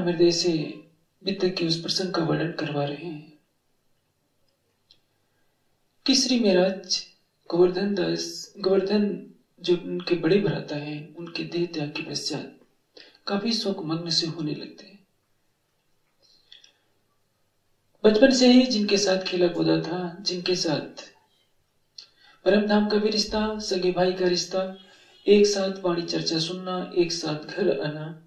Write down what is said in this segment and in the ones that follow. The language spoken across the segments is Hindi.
धाम हृदय से वित्त के उस प्रसंग का वर्णन करवा रहे हैं। कि श्री महाराज गोवर्धन दास, गोवर्धन जो उनके बड़े भ्राता हैं, उनके देह त्याग के पश्चात काफ़ी शोक मग्न से होने लगते हैं। बचपन से ही जिनके साथ खेला कूदा था, जिनके साथ परम धाम का भी रिश्ता, सगे भाई का रिश्ता, एक साथ वाणी चर्चा सुनना, एक साथ घर आना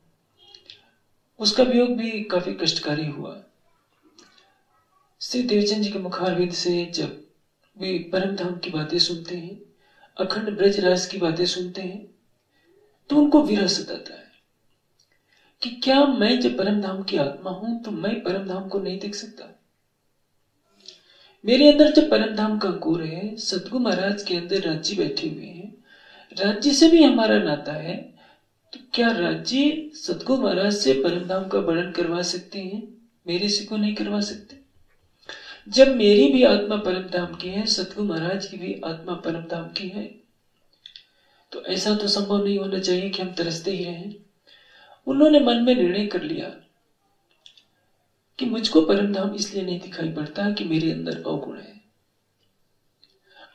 उसका वियोग भी काफ़ी कष्टकारी हुआ। श्री देवचंद जी के मुखारविंद से जब वे परम धाम की बातें सुनते हैं, अखंड ब्रज की बातें सुनते हैं तो उनको विरह सताता है कि क्या मैं जब परम धाम की आत्मा हूँ तो मैं परम धाम को नहीं देख सकता। मेरे अंदर जब परम धाम का अंकुर है सतगु महाराज के अंदर राज्य बैठे हुए हैं। राज्य से भी हमारा नाता है तो क्या राज्य सतगु महाराज से परम धाम का वर्णन करवा सकते हैं? मेरे से को नहीं करवा सकते? जब मेरी भी आत्मा परम धाम की है सतगु महाराज की भी आत्मा परम धाम की है तो ऐसा तो संभव नहीं होना चाहिए कि हम तरसते ही रहें। उन्होंने मन में निर्णय कर लिया कि मुझको परम धाम इसलिए नहीं दिखाई पड़ता कि मेरे अंदर अवगुण है।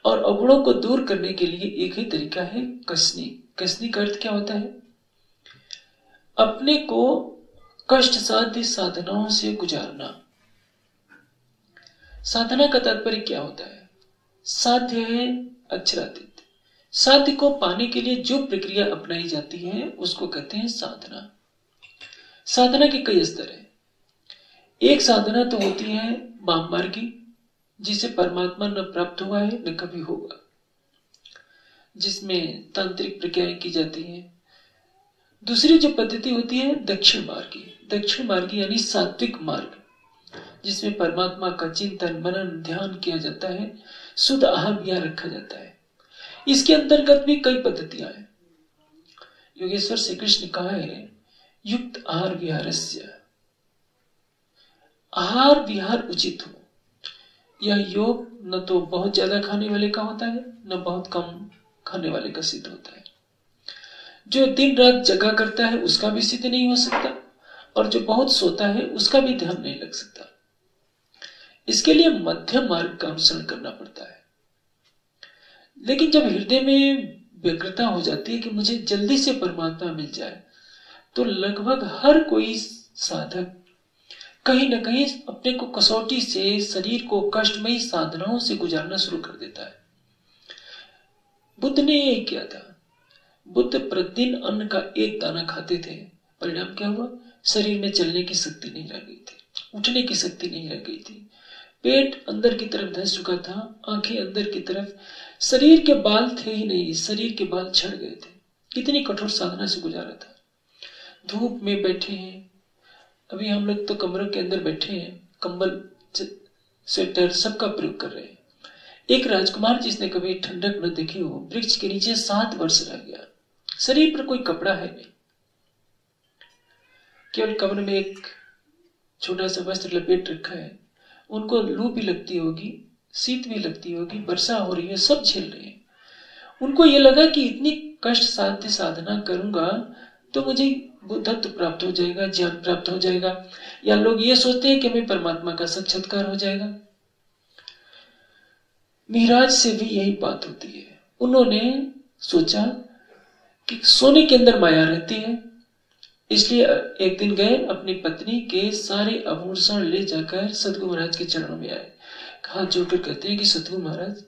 और अवगुणों को दूर करने के लिए एक ही तरीका है, कसनी। कसनी का अर्थ क्या होता है? अपने को कष्ट साध्य साधनाओं से गुजारना। साधना का तात्पर्य क्या होता है? साध्य है अक्षरातीत। साध्य को पाने के लिए जो प्रक्रिया अपनाई जाती है, उसको कहते हैं साधना। साधना के कई स्तर है। एक साधना तो होती है वाम मार्गी जिसे परमात्मा न प्राप्त हुआ है, न कभी होगा, जिसमें तांत्रिक प्रक्रियाएँ की जाती हैं। दूसरी जो पद्धति होती है, दक्षिण मार्गी दक्षिण मार्ग यानी सात्विक मार्ग, जिसमें परमात्मा का चिंतन, मनन, ध्यान किया जाता है, शुद्ध आहार विहार रखा जाता है। इसके अंतर्गत भी कई पद्धतियाँ हैं। योगेश्वर श्री कृष्ण कहा है, युक्त आहार विहार आहार विहार उचित हो। यह योग न तो बहुत ज़्यादा खाने वाले का होता है, न बहुत कम खाने वाले का सिद्ध होता है। जो दिन रात जगा करता है, उसका भी सिद्ध नहीं हो सकता। और जो बहुत सोता है, उसका भी ध्यान नहीं लग सकता। इसके लिए मध्यम मार्ग का अनुसरण करना पड़ता है। लेकिन जब हृदय में व्यग्रता हो जाती है कि मुझे जल्दी से परमात्मा मिल जाए तो लगभग हर कोई साधक कहीं ना कहीं अपने को कसौटी से, शरीर को कष्टमयी साधनाओं से गुजारना शुरू कर देता है। बुद्ध ने यही किया था। बुद्ध प्रतिदिन अन्न का एक दाना खाते थे। परिणाम क्या हुआ? शरीर में चलने की शक्ति नहीं रह गई थी। उठने की शक्ति नहीं रह गई थी। पेट अंदर की तरफ़ धस चुका था, आँखें अंदर की तरफ़। शरीर के बाल थे ही नहीं, शरीर के बाल छड़ गए थे। कितनी कठोर साधना से गुजारा था। धूप में बैठे हैं। अभी हम लोग तो कमरों के अंदर बैठे हैं। कंबल स्वेटर सबका प्रयोग कर रहे हैं। एक राजकुमार जिसने कभी ठंडक न देखी हो, वृक्ष के नीचे सात वर्ष रह गया। शरीर पर कोई कपड़ा है? नहीं केवल कमर में एक छोटा सा वस्त्र लपेट रखा है। उनको लू भी लगती होगी शीत भी लगती होगी, वर्षा हो रही है, सब झेल रहे हैं। उनको ये लगा कि इतनी कष्ट साध्य साधना करूँगा तो मुझे बुद्धत्व प्राप्त हो जाएगा, ज्ञान प्राप्त हो जाएगा। या लोग ये सोचते हैं कि हमें परमात्मा का साक्षात्कार हो जाएगा। मिराज से भी यही बात होती है। उन्होंने सोचा कि सोने के अंदर माया रहती है। इसलिए एक दिन गए, अपनी पत्नी के सारे आभूषण ले जाकर सतगुरु महाराज के चरणों में आए। हाथ जोड़कर कहते हैं कि सतगुरु महाराज,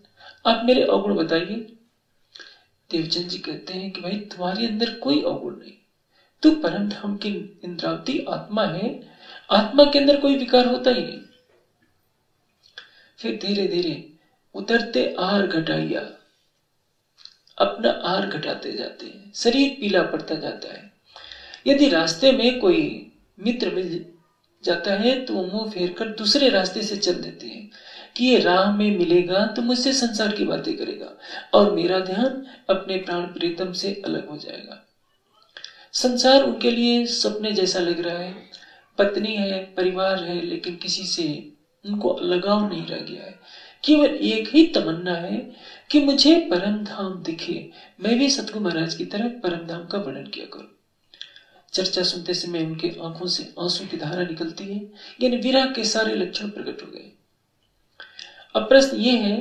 आप मेरे अवगुण बताइए। देवचंद जी कहते हैं कि भाई, तुम्हारे अंदर कोई अवगुण नहीं। तू परम धाम की इंद्रावती आत्मा है, आत्मा के अंदर कोई विकार होता ही नहीं। फिर धीरे धीरे उतरते आहार घटाइया। अपना आहार घटाते जाते हैं, शरीर पीला पड़ता जाता है। यदि रास्ते में कोई मित्र मिल जाता है तो मुँह फेर कर दूसरे रास्ते से चल देते हैं कि ये राह में मिलेगा तो मुझसे संसार की बातें करेगा और मेरा ध्यान अपने प्राण प्रीतम से अलग हो जाएगा। संसार उनके लिए सपने जैसा लग रहा है। पत्नी है, परिवार है, लेकिन किसी से उनको लगाव नहीं रह गया है। केवल एक ही तमन्ना है कि मुझे परम धाम दिखे। मैं भी सतगु महाराज की तरह परम धाम का वर्णन किया करूँ। चर्चा सुनते समय उनके आँखों से आँसू की धारा निकलती है, यानी विरह के सारे लक्षण प्रकट हो गए। अब प्रश्न ये है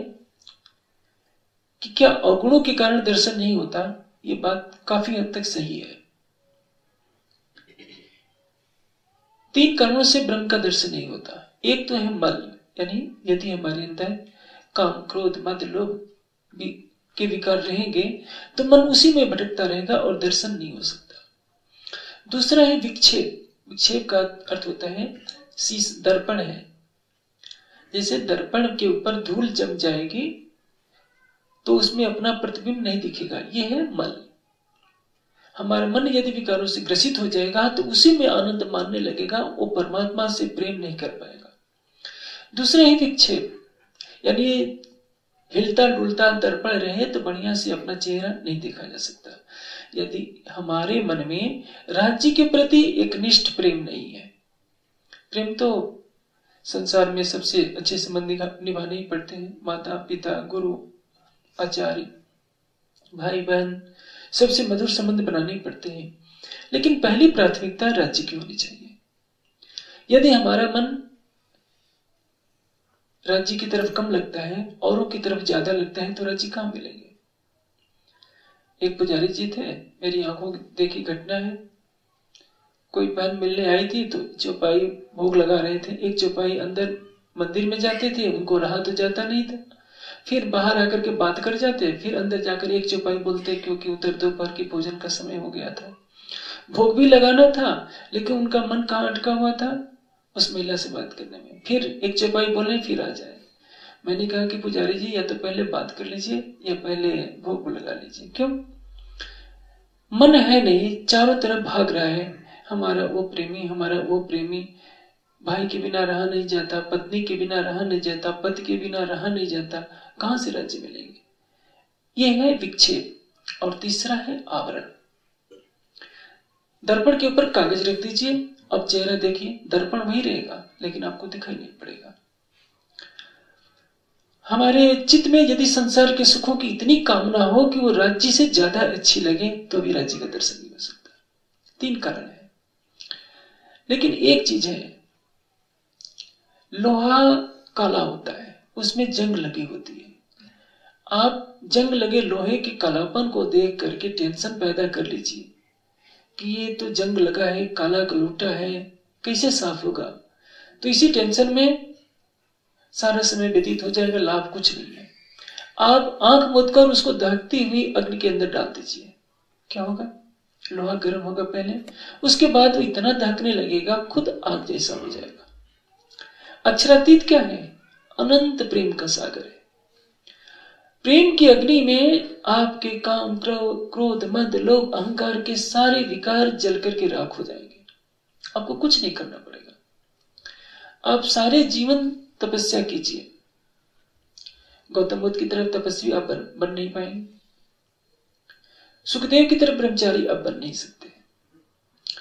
कि क्या अवगुणों के कारण दर्शन नहीं होता? ये बात काफ़ी हद तक सही है। तीन कारणों से ब्रह्म का दर्शन नहीं होता। एक तो है मल। यानी यदि हमारे अंदर काम क्रोध मद लोभ के विकार रहेंगे तो मन उसी में भटकता रहेगा और दर्शन नहीं हो सकता। दूसरा है विक्षेप। विक्षेप का अर्थ होता है दर्पण है। जैसे दर्पण के ऊपर धूल जम जाएगी तो उसमें अपना प्रतिबिंब नहीं दिखेगा। यह है मल हमारा मन यदि विकारों से ग्रसित हो जाएगा तो उसी में आनंद मानने लगेगा, वो परमात्मा से प्रेम नहीं कर पाएगा। दूसरा ही विक्षेप। यानी हिलता डुलता दर्पण रहे तो बढ़िया से अपना चेहरा नहीं देखा जा सकता। यदि हमारे मन में राज्य के प्रति एक निष्ठ प्रेम नहीं है, प्रेम तो संसार में सबसे अच्छे संबंध निभाने ही पड़ते हैं। माता पिता गुरु, आचार्य भाई बहन सबसे मधुर संबंध बनाने ही पड़ते हैं। लेकिन पहली प्राथमिकता राज्य की होनी चाहिए। यदि हमारा मन राज्य की तरफ़ कम लगता है, औरों की तरफ़ ज़्यादा लगता है तो राज्य कहाँ मिलेंगे? एक पुजारी जी थे, मेरी आँखों देखी घटना है। कोई बहन मिलने आई थी तो चौपाई भोग लगा रहे थे। एक चौपाई अंदर मंदिर में जाते थे, उनको रहा तो जाता नहीं था। फिर बाहर आकर के बात कर जाते, फिर अंदर जाकर एक चौपाई बोलते, क्योंकि उधर दोपहर की भोजन का समय हो गया था। भोग भी लगाना था, लेकिन उनका मन कहाँ अटका हुआ था? उस महिला से बात करने में। फिर एक चौपाई बोले, फिर आ जाए। मैंने कहा कि पुजारी जी, या तो पहले बात कर लीजिए, या पहले भोग लगा लीजिए। क्यों? मन है नहीं, चारों तरफ़ भाग रहा है। हमारा वो प्रेमी, हमारा वो प्रेमी, भाई के बिना रहा नहीं जाता, पत्नी के बिना रहा नहीं जाता, पति के बिना रहा नहीं जाता, कहाँ से राज्य मिलेंगे? ये है विक्षेप। और तीसरा है आवरण। दर्पण के ऊपर कागज़ रख दीजिए अब चेहरा देखिए दर्पण वही रहेगा, लेकिन आपको दिखाई नहीं पड़ेगा। हमारे चित्त में यदि संसार के सुखों की इतनी कामना हो कि वो राज्य से ज़्यादा अच्छी लगे तो भी राज्य का दर्शन नहीं हो सकता। तीन कारण है। लेकिन एक चीज़ है, लोहा काला होता है, उसमें जंग लगी होती है। आप जंग लगे लोहे के कालापन को देख करके टेंशन पैदा कर लीजिए। कि ये तो जंग लगा है, काला कलूटा है, कैसे साफ़ होगा? तो इसी टेंशन में सारा समय व्यतीत हो जाएगा, लाभ कुछ नहीं है। आप आँख मुद कर उसको दहकती हुई अग्नि के अंदर डाल दीजिए। क्या होगा? लोहा गर्म होगा पहले, उसके बाद वो इतना दहकने लगेगा, खुद आग जैसा हो जाएगा। अक्षरातीत क्या है? अनंत प्रेम का सागर है। प्रेम की अग्नि में आपके काम क्रोध, मद लोभ, अहंकार के सारे विकार जल करके राख हो जाएँगे। आपको कुछ नहीं करना पड़ेगा। आप सारे जीवन तपस्या कीजिए। गौतम बुद्ध की तरफ़ तपस्वी आप बन नहीं पाएँगे। सुखदेव की तरफ़ ब्रह्मचारी अब बन नहीं सकते।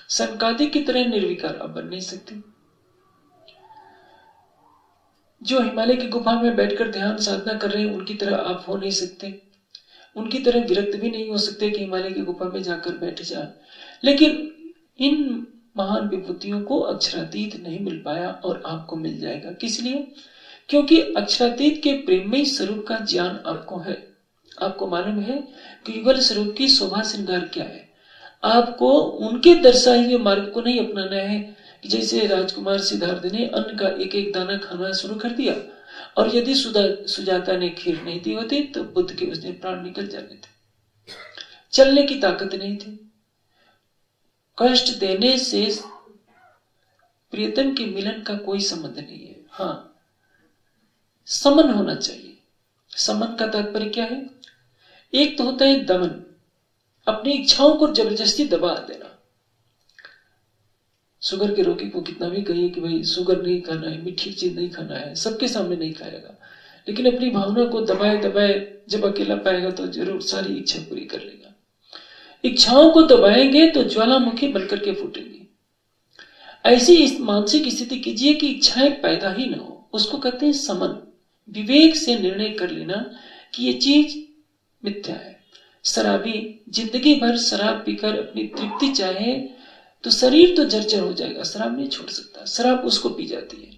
संकादि की तरह निर्विकार अब बन नहीं सकते। जो हिमालय की गुफा में बैठकर ध्यान साधना कर रहे हैं, उनकी तरह आप हो नहीं सकते। उनकी तरह विरक्त भी नहीं हो सकते कि हिमालय की गुफा में जाकर बैठ जाए। लेकिन इन महान विभूतियों को अक्षरातीत नहीं मिल पाया और आपको मिल जाएगा। किस लिए? क्योंकि अक्षरातीत के प्रेममय स्वरूप का ज्ञान आपको है। आपको मालूम है कि युगल स्वरूप की शोभा श्रृंगार क्या है? आपको उनके दर्शाए हुए मार्ग को नहीं अपनाना है। जैसे राजकुमार सिद्धार्थ ने अन्न का एक एक दाना खाना शुरू कर दिया, और यदि सुजाता ने खीर नहीं दी होती तो बुद्ध के उस दिन प्राण निकल जाने थे। चलने की ताकत नहीं थी। कष्ट देने से प्रियतम के मिलन का कोई संबंध नहीं है। हाँ समन होना चाहिए। समन का तात्पर्य क्या है? एक तो होता है दमन। अपनी इच्छाओं को ज़बरदस्ती दबा देना। शुगर के रोगी को कितना भी कहिए कि भाई शुगर नहीं खाना है, मीठी चीज़ नहीं खाना है, सबके सामने नहीं खाएगा। लेकिन अपनी भावना को दबाए दबाए, जब अकेला पाएगा तो ज़रूर सारी इच्छा पूरी कर लेगा। इच्छाओं को दबाएँगे तो ज्वालामुखी बनकर के फूटेंगे। ऐसी मानसिक स्थिति कीजिए कि इच्छाएँ पैदा ही ना हो। उसको कहते हैं समन। विवेक से निर्णय कर लेना कि ये चीज़ मिथ्या है। शराबी, ज़िंदगी भर शराब पीकर अपनी तृप्ति चाहे तो शरीर तो जर्जर हो जाएगा, शराब नहीं छोड़ सकता, शराब उसको पी जाती है।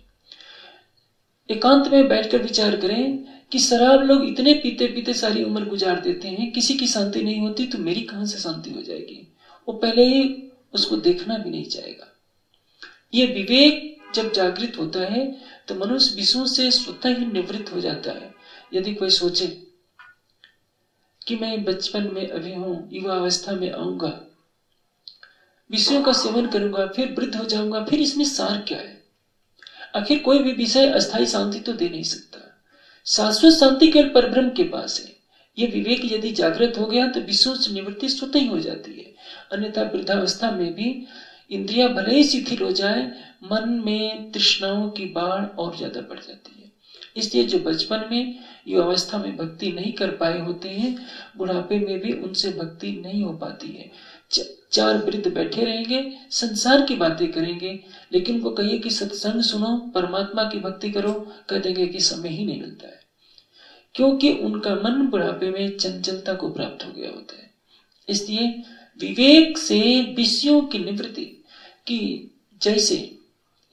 एकांत में बैठकर विचार करें कि शराब लोग इतने पीते पीते सारी उम्र गुजार देते हैं, किसी की शांति नहीं होती तो मेरी कहाँ से शांति हो जाएगी? वो पहले ही उसको देखना भी नहीं चाहेगा। ये विवेक जब जागृत होता है तो मनुष्य विषयों से स्वतः ही निवृत्त हो जाता है। यदि कोई सोचे कि मैं बचपन में अभी हूँ, युवा अवस्था में आऊँगा विषयों का सेवन करूँगा, फिर वृद्ध हो जाऊँगा, फिर इसमें सार क्या है? आखिर कोई भी विषय अस्थायी शांति तो दे नहीं सकता। शाश्वत शांति केवल परब्रह्म के पास है। यह विवेक यदि जागृत हो गया तो विश्व निवृत्ति स्वतः ही हो जाती है। अन्यथा वृद्धावस्था में भी इंद्रिया भले ही शिथिल हो जाए, मन में तृष्णाओं की बाढ़ और ज़्यादा बढ़ जाती है। इसलिए जो बचपन में युवा अवस्था में भक्ति नहीं कर पाए होते हैं, बुढ़ापे में भी उनसे भक्ति नहीं हो पाती है। चार वृद्ध बैठे रहेंगे, संसार की बातें करेंगे, लेकिन उनको कहिए कि, सत्संग सुनो, परमात्मा की भक्ति करो, कह देंगे कि, समय ही नहीं मिलता है। क्योंकि उनका मन बुढ़ापे में चंचलता को प्राप्त हो गया होता है। इसलिए विवेक से विषयों की निवृत्ति की जैसे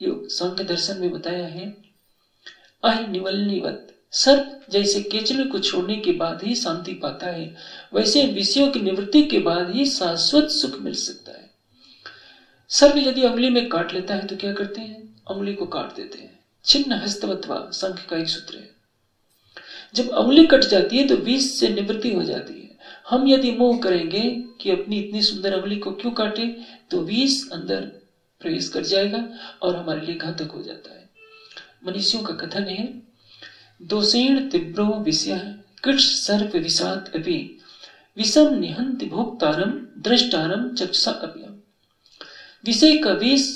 योग सांख्य दर्शन में बताया है, अहि निवलनिवत सर्प जैसे केचले को छोड़ने के बाद ही शांति पाता है, वैसे विषयों की निवृत्ति के बाद ही शाश्वत सुख मिल सकता है। सर्प यदि उंगली में काट लेता है तो क्या करते हैं? उंगली को काट देते हैं। छिन्न हस्तवत्वा संख्य का एक सूत्र है। जब उंगली कट जाती है तो विष से निवृत्ति हो जाती है। हम यदि मोह करेंगे कि अपनी इतनी सुंदर उंगली को क्यों काटे तो विष अंदर प्रवेश कर जाएगा और हमारे लिए घातक हो जाता है। मनुष्यों का कथन है दोषेण तीव्रो विषय कृष सर्प विषाद अपि। विषम निहंत भोक्तारम दृष्टारम चक्षा अभियम विषय का विष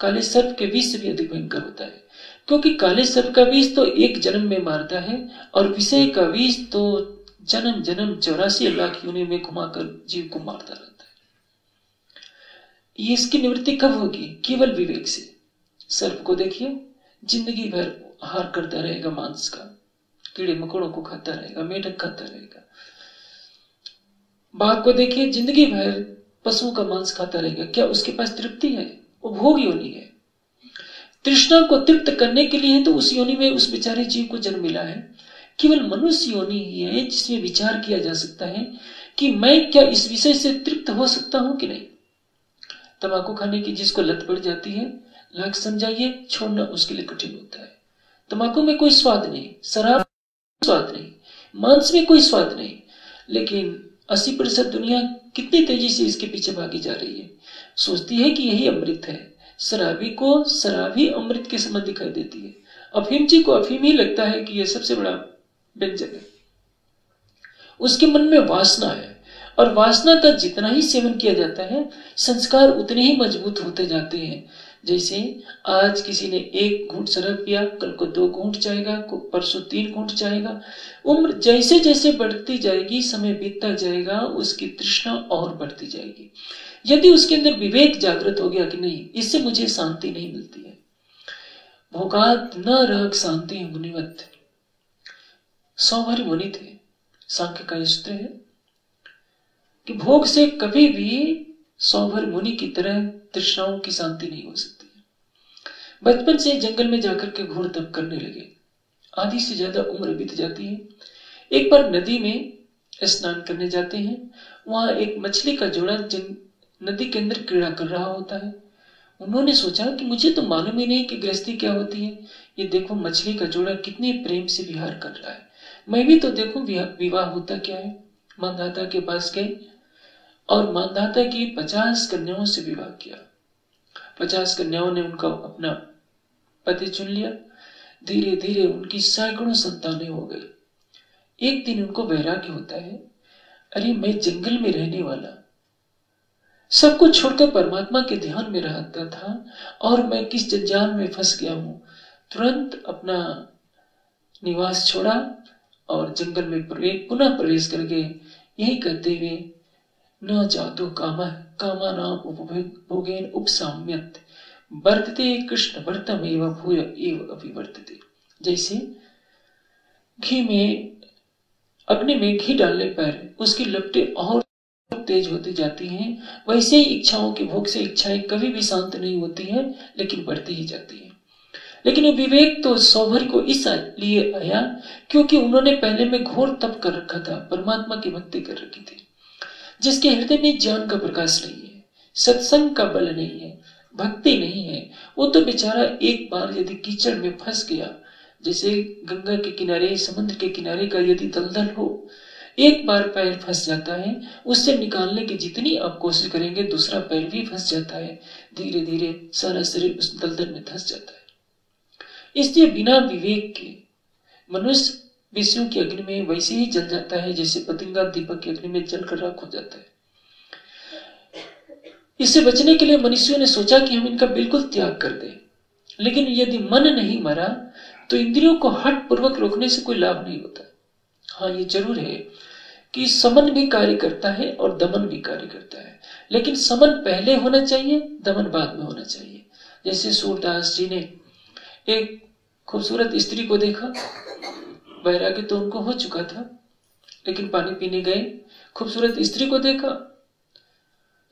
काले सर्प के विष भी अधिक भयंकर होता है। क्योंकि काले सर्प का विष तो एक जन्म में मारता है, और विषय का विष तो जन्म जन्म चौरासी लाख योनि में घुमाकर जीव को मारता रहता है। ये इसकी निवृत्ति कब होगी? केवल विवेक से। सर्प को देखिए, ज़िंदगी भर आहार करता रहेगा मांस का। कीड़े मकोड़ों को खाता रहेगा, मेढक खाता रहेगा। बाघ को देखिए ज़िंदगी भर पशुओं का मांस खाता रहेगा। क्या उसके पास तृप्ति है? वो भोग योनि है। तृष्णा को तृप्त करने के लिए तो उस योनि में उस बेचारे जीव को जन्म मिला है। केवल मनुष्य योनि ही है जिसमें विचार किया जा सकता है कि मैं क्या इस विषय से तृप्त हो सकता हूँ कि नहीं। तंबाकू खाने की जिसको लत पड़ जाती है, लाख समझाइए, छोड़ना उसके लिए कठिन होता है। तंबाकू में कोई स्वाद नहीं, शराब स्वाद नहीं। मांस में कोई स्वाद नहीं। लेकिन अस्सी प्रतिशत दुनिया कितनी तेज़ी से इसके पीछे भागी जा रही है। सोचती है कि यही अमृत है। शराबी को शराबी अमृत के समान दिखाई देती है। अफीम जी को अफीम ही लगता है कि यह सबसे बड़ा व्यंजन है। उसके मन में वासना है। और वासना का जितना ही सेवन किया जाता है, संस्कार उतने ही मज़बूत होते जाते हैं। जैसे आज किसी ने एक घूंट शराब पिया कल को दो घूंट चाहेगा परसों तीन घूंट चाहेगा उम्र जैसे जैसे बढ़ती जाएगी, समय बीतता जाएगा, उसकी तृष्णा और बढ़ती जाएगी। यदि उसके अंदर विवेक जागृत हो गया कि नहीं, इससे मुझे शांति नहीं मिलती है। भोगात न रख शांति मुनिवत सौ भरी मुनि थे सांख्य का सूत्र है कि भोग से कभी भी सौभर मुनि की तरह तृष्णाओं की शांति नहीं हो सकती। बचपन से जंगल में जाकर के घोर तप करने लगे। आधी से ज़्यादा उम्र बीत जाती है। एक बार नदी में स्नान करने जाते हैं। वहाँ एक मछली का जोड़ा नदी के अंदर क्रीड़ा कर रहा होता है। उन्होंने सोचा कि मुझे तो मालूम ही नहीं कि गृहस्थी क्या होती है। ये देखो, मछली का जोड़ा कितने प्रेम से विहार कर रहा है। मैं भी तो देखूँ विवाह होता क्या है? मंदाता के पास गए और मानदाता की पचास कन्याओं से विवाह किया। पचास कन्याओं ने उनका अपना पति चुन लिया। धीरे धीरे उनकी सैकड़ों संतानें हो गई। एक दिन उनको वैराग्य होता है। अरे, मैं जंगल में रहने वाला। सब कुछ छोड़कर परमात्मा के ध्यान में रहता था और मैं किस जंजाल में फंस गया हूँ। तुरंत अपना निवास छोड़ा और जंगल में पुनः प्रवेश करके यही कहते हुए न जातु काम कामा नाम उपभोगेन उपसाम्यत। वर्तते कृष्ण वर्तम एवं भूय एव अभिवर्तते। जैसे घी में, अग्नि में घी डालने पर उसकी लपटे और तेज होती जाती हैं। वैसे ही इच्छाओं के भोग से इच्छाएँ कभी भी शांत नहीं होती हैं, लेकिन बढ़ती ही जाती है। लेकिन विवेक तो सौभर को इस लिए आया, क्योंकि उन्होंने पहले में घोर तप कर रखा था, परमात्मा की भक्ति कर रखी थी। जिसके हृदय में ज्ञान का प्रकाश नहीं है, सत्संग का बल नहीं है, भक्ति नहीं है, वो तो बेचारा एक बार यदि कीचड़ में फंस गया, जैसे गंगा के किनारे, समुद्र के किनारे का यदि दलदल हो, एक बार पैर फंस जाता है, उससे निकालने की जितनी आप कोशिश करेंगे, दूसरा पैर भी फंस जाता है धीरे धीरे सारा शरीर उस दलदल में धस जाता है। इसलिए बिना विवेक के मनुष्य विषयों की अग्नि में वैसे ही जल जाता है, जैसे पतिंगा दीपक की अग्नि में जल कर राख हो जाता है। इससे बचने के लिए मनुष्यों ने सोचा कि हम इनका बिल्कुल त्याग कर दें। लेकिन यदि मन नहीं मरा तो इंद्रियों को हट पूर्वक रोकने से कोई लाभ नहीं होता। हाँ ये ज़रूर है कि समन भी कार्य करता है और दमन भी कार्य करता है। लेकिन समन पहले होना चाहिए, दमन बाद में होना चाहिए। जैसे सूरदास जी ने एक खूबसूरत स्त्री को देखा वैराग्य तो उनको हो चुका था, लेकिन पानी पीने गए खूबसूरत स्त्री को देखा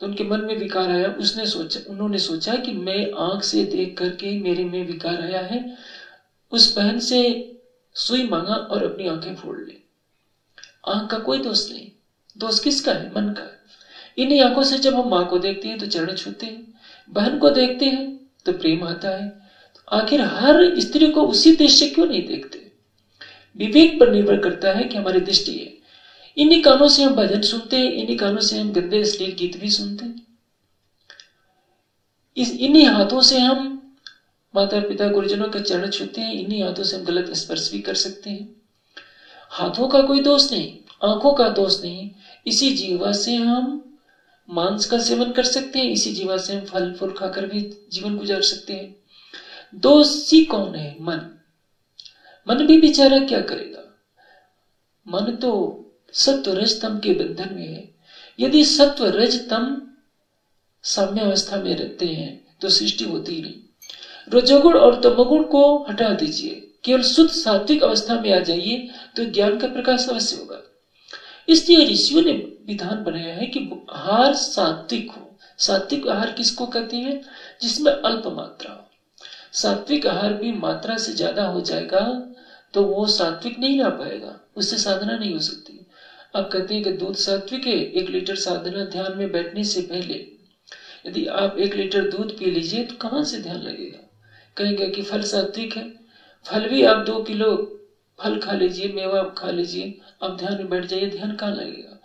तो उनके मन में विकार आया। उसने सोचा, उन्होंने सोचा कि मैं आँख से देख करके मेरे में विकार आया है। उस बहन से सुई मांगा और अपनी आँखें फोड़ ली। आँख का कोई दोष नहीं। दोष किसका है? मन का। इन्हीं आँखों से जब हम माँ को देखते हैं तो चरण छूते हैं। बहन को देखते हैं तो प्रेम आता है। तो आखिर हर स्त्री को उसी दृश्य क्यों नहीं देखते? विवेक पर निर्भर करता है कि हमारी दृष्टि है। इन्हीं कानों से हम भजन सुनते हैं, इन्हीं कानों से हम गंदे अश्लील गीत भी सुनते हैं। इस, इन्हीं हाथों से हम माता पिता गुरुजनों के चरण छूते हैं, इन्हीं हाथों से हम गलत स्पर्श भी कर सकते हैं। हाथों का कोई दोष नहीं, आँखों का दोष नहीं, इसी जीवा से हम मांस का सेवन कर सकते हैं, इसी जीवा से हम फल फूल खाकर भी जीवन गुजार सकते हैं। दोषी कौन है? मन। मन भी बेचारा क्या करेगा? मन तो सत्व रज तम के बंधन में है। यदि सत्व रज तम साम्य अवस्था में रहते हैं तो सृष्टि होती ही नहीं। रजोगुण और तमोगुण को हटा दीजिए। केवल शुद्ध सात्विक अवस्था में आ जाइए तो ज्ञान का प्रकाश अवश्य होगा। इसलिए ऋषियों ने विधान बनाया है कि आहार सात्विक हो। सात्विक आहार किसको कहते हैं? जिसमें अल्प मात्रा हो। सात्विक आहार भी मात्रा से ज़्यादा हो जाएगा तो वो सात्विक नहीं रह पाएगा, उससे साधना नहीं हो सकती। आप कहते हैं कि दूध सात्विक है, एक लीटर साधना ध्यान में बैठने से पहले। यदि आप एक लीटर दूध पी लीजिए तो कहाँ से ध्यान लगेगा? कहेंगे कि फल सात्विक है। फल भी आप दो किलो फल खा लीजिए, मेवा खा लीजिए आप ध्यान में बैठ जाइए, ध्यान कहाँ लगेगा?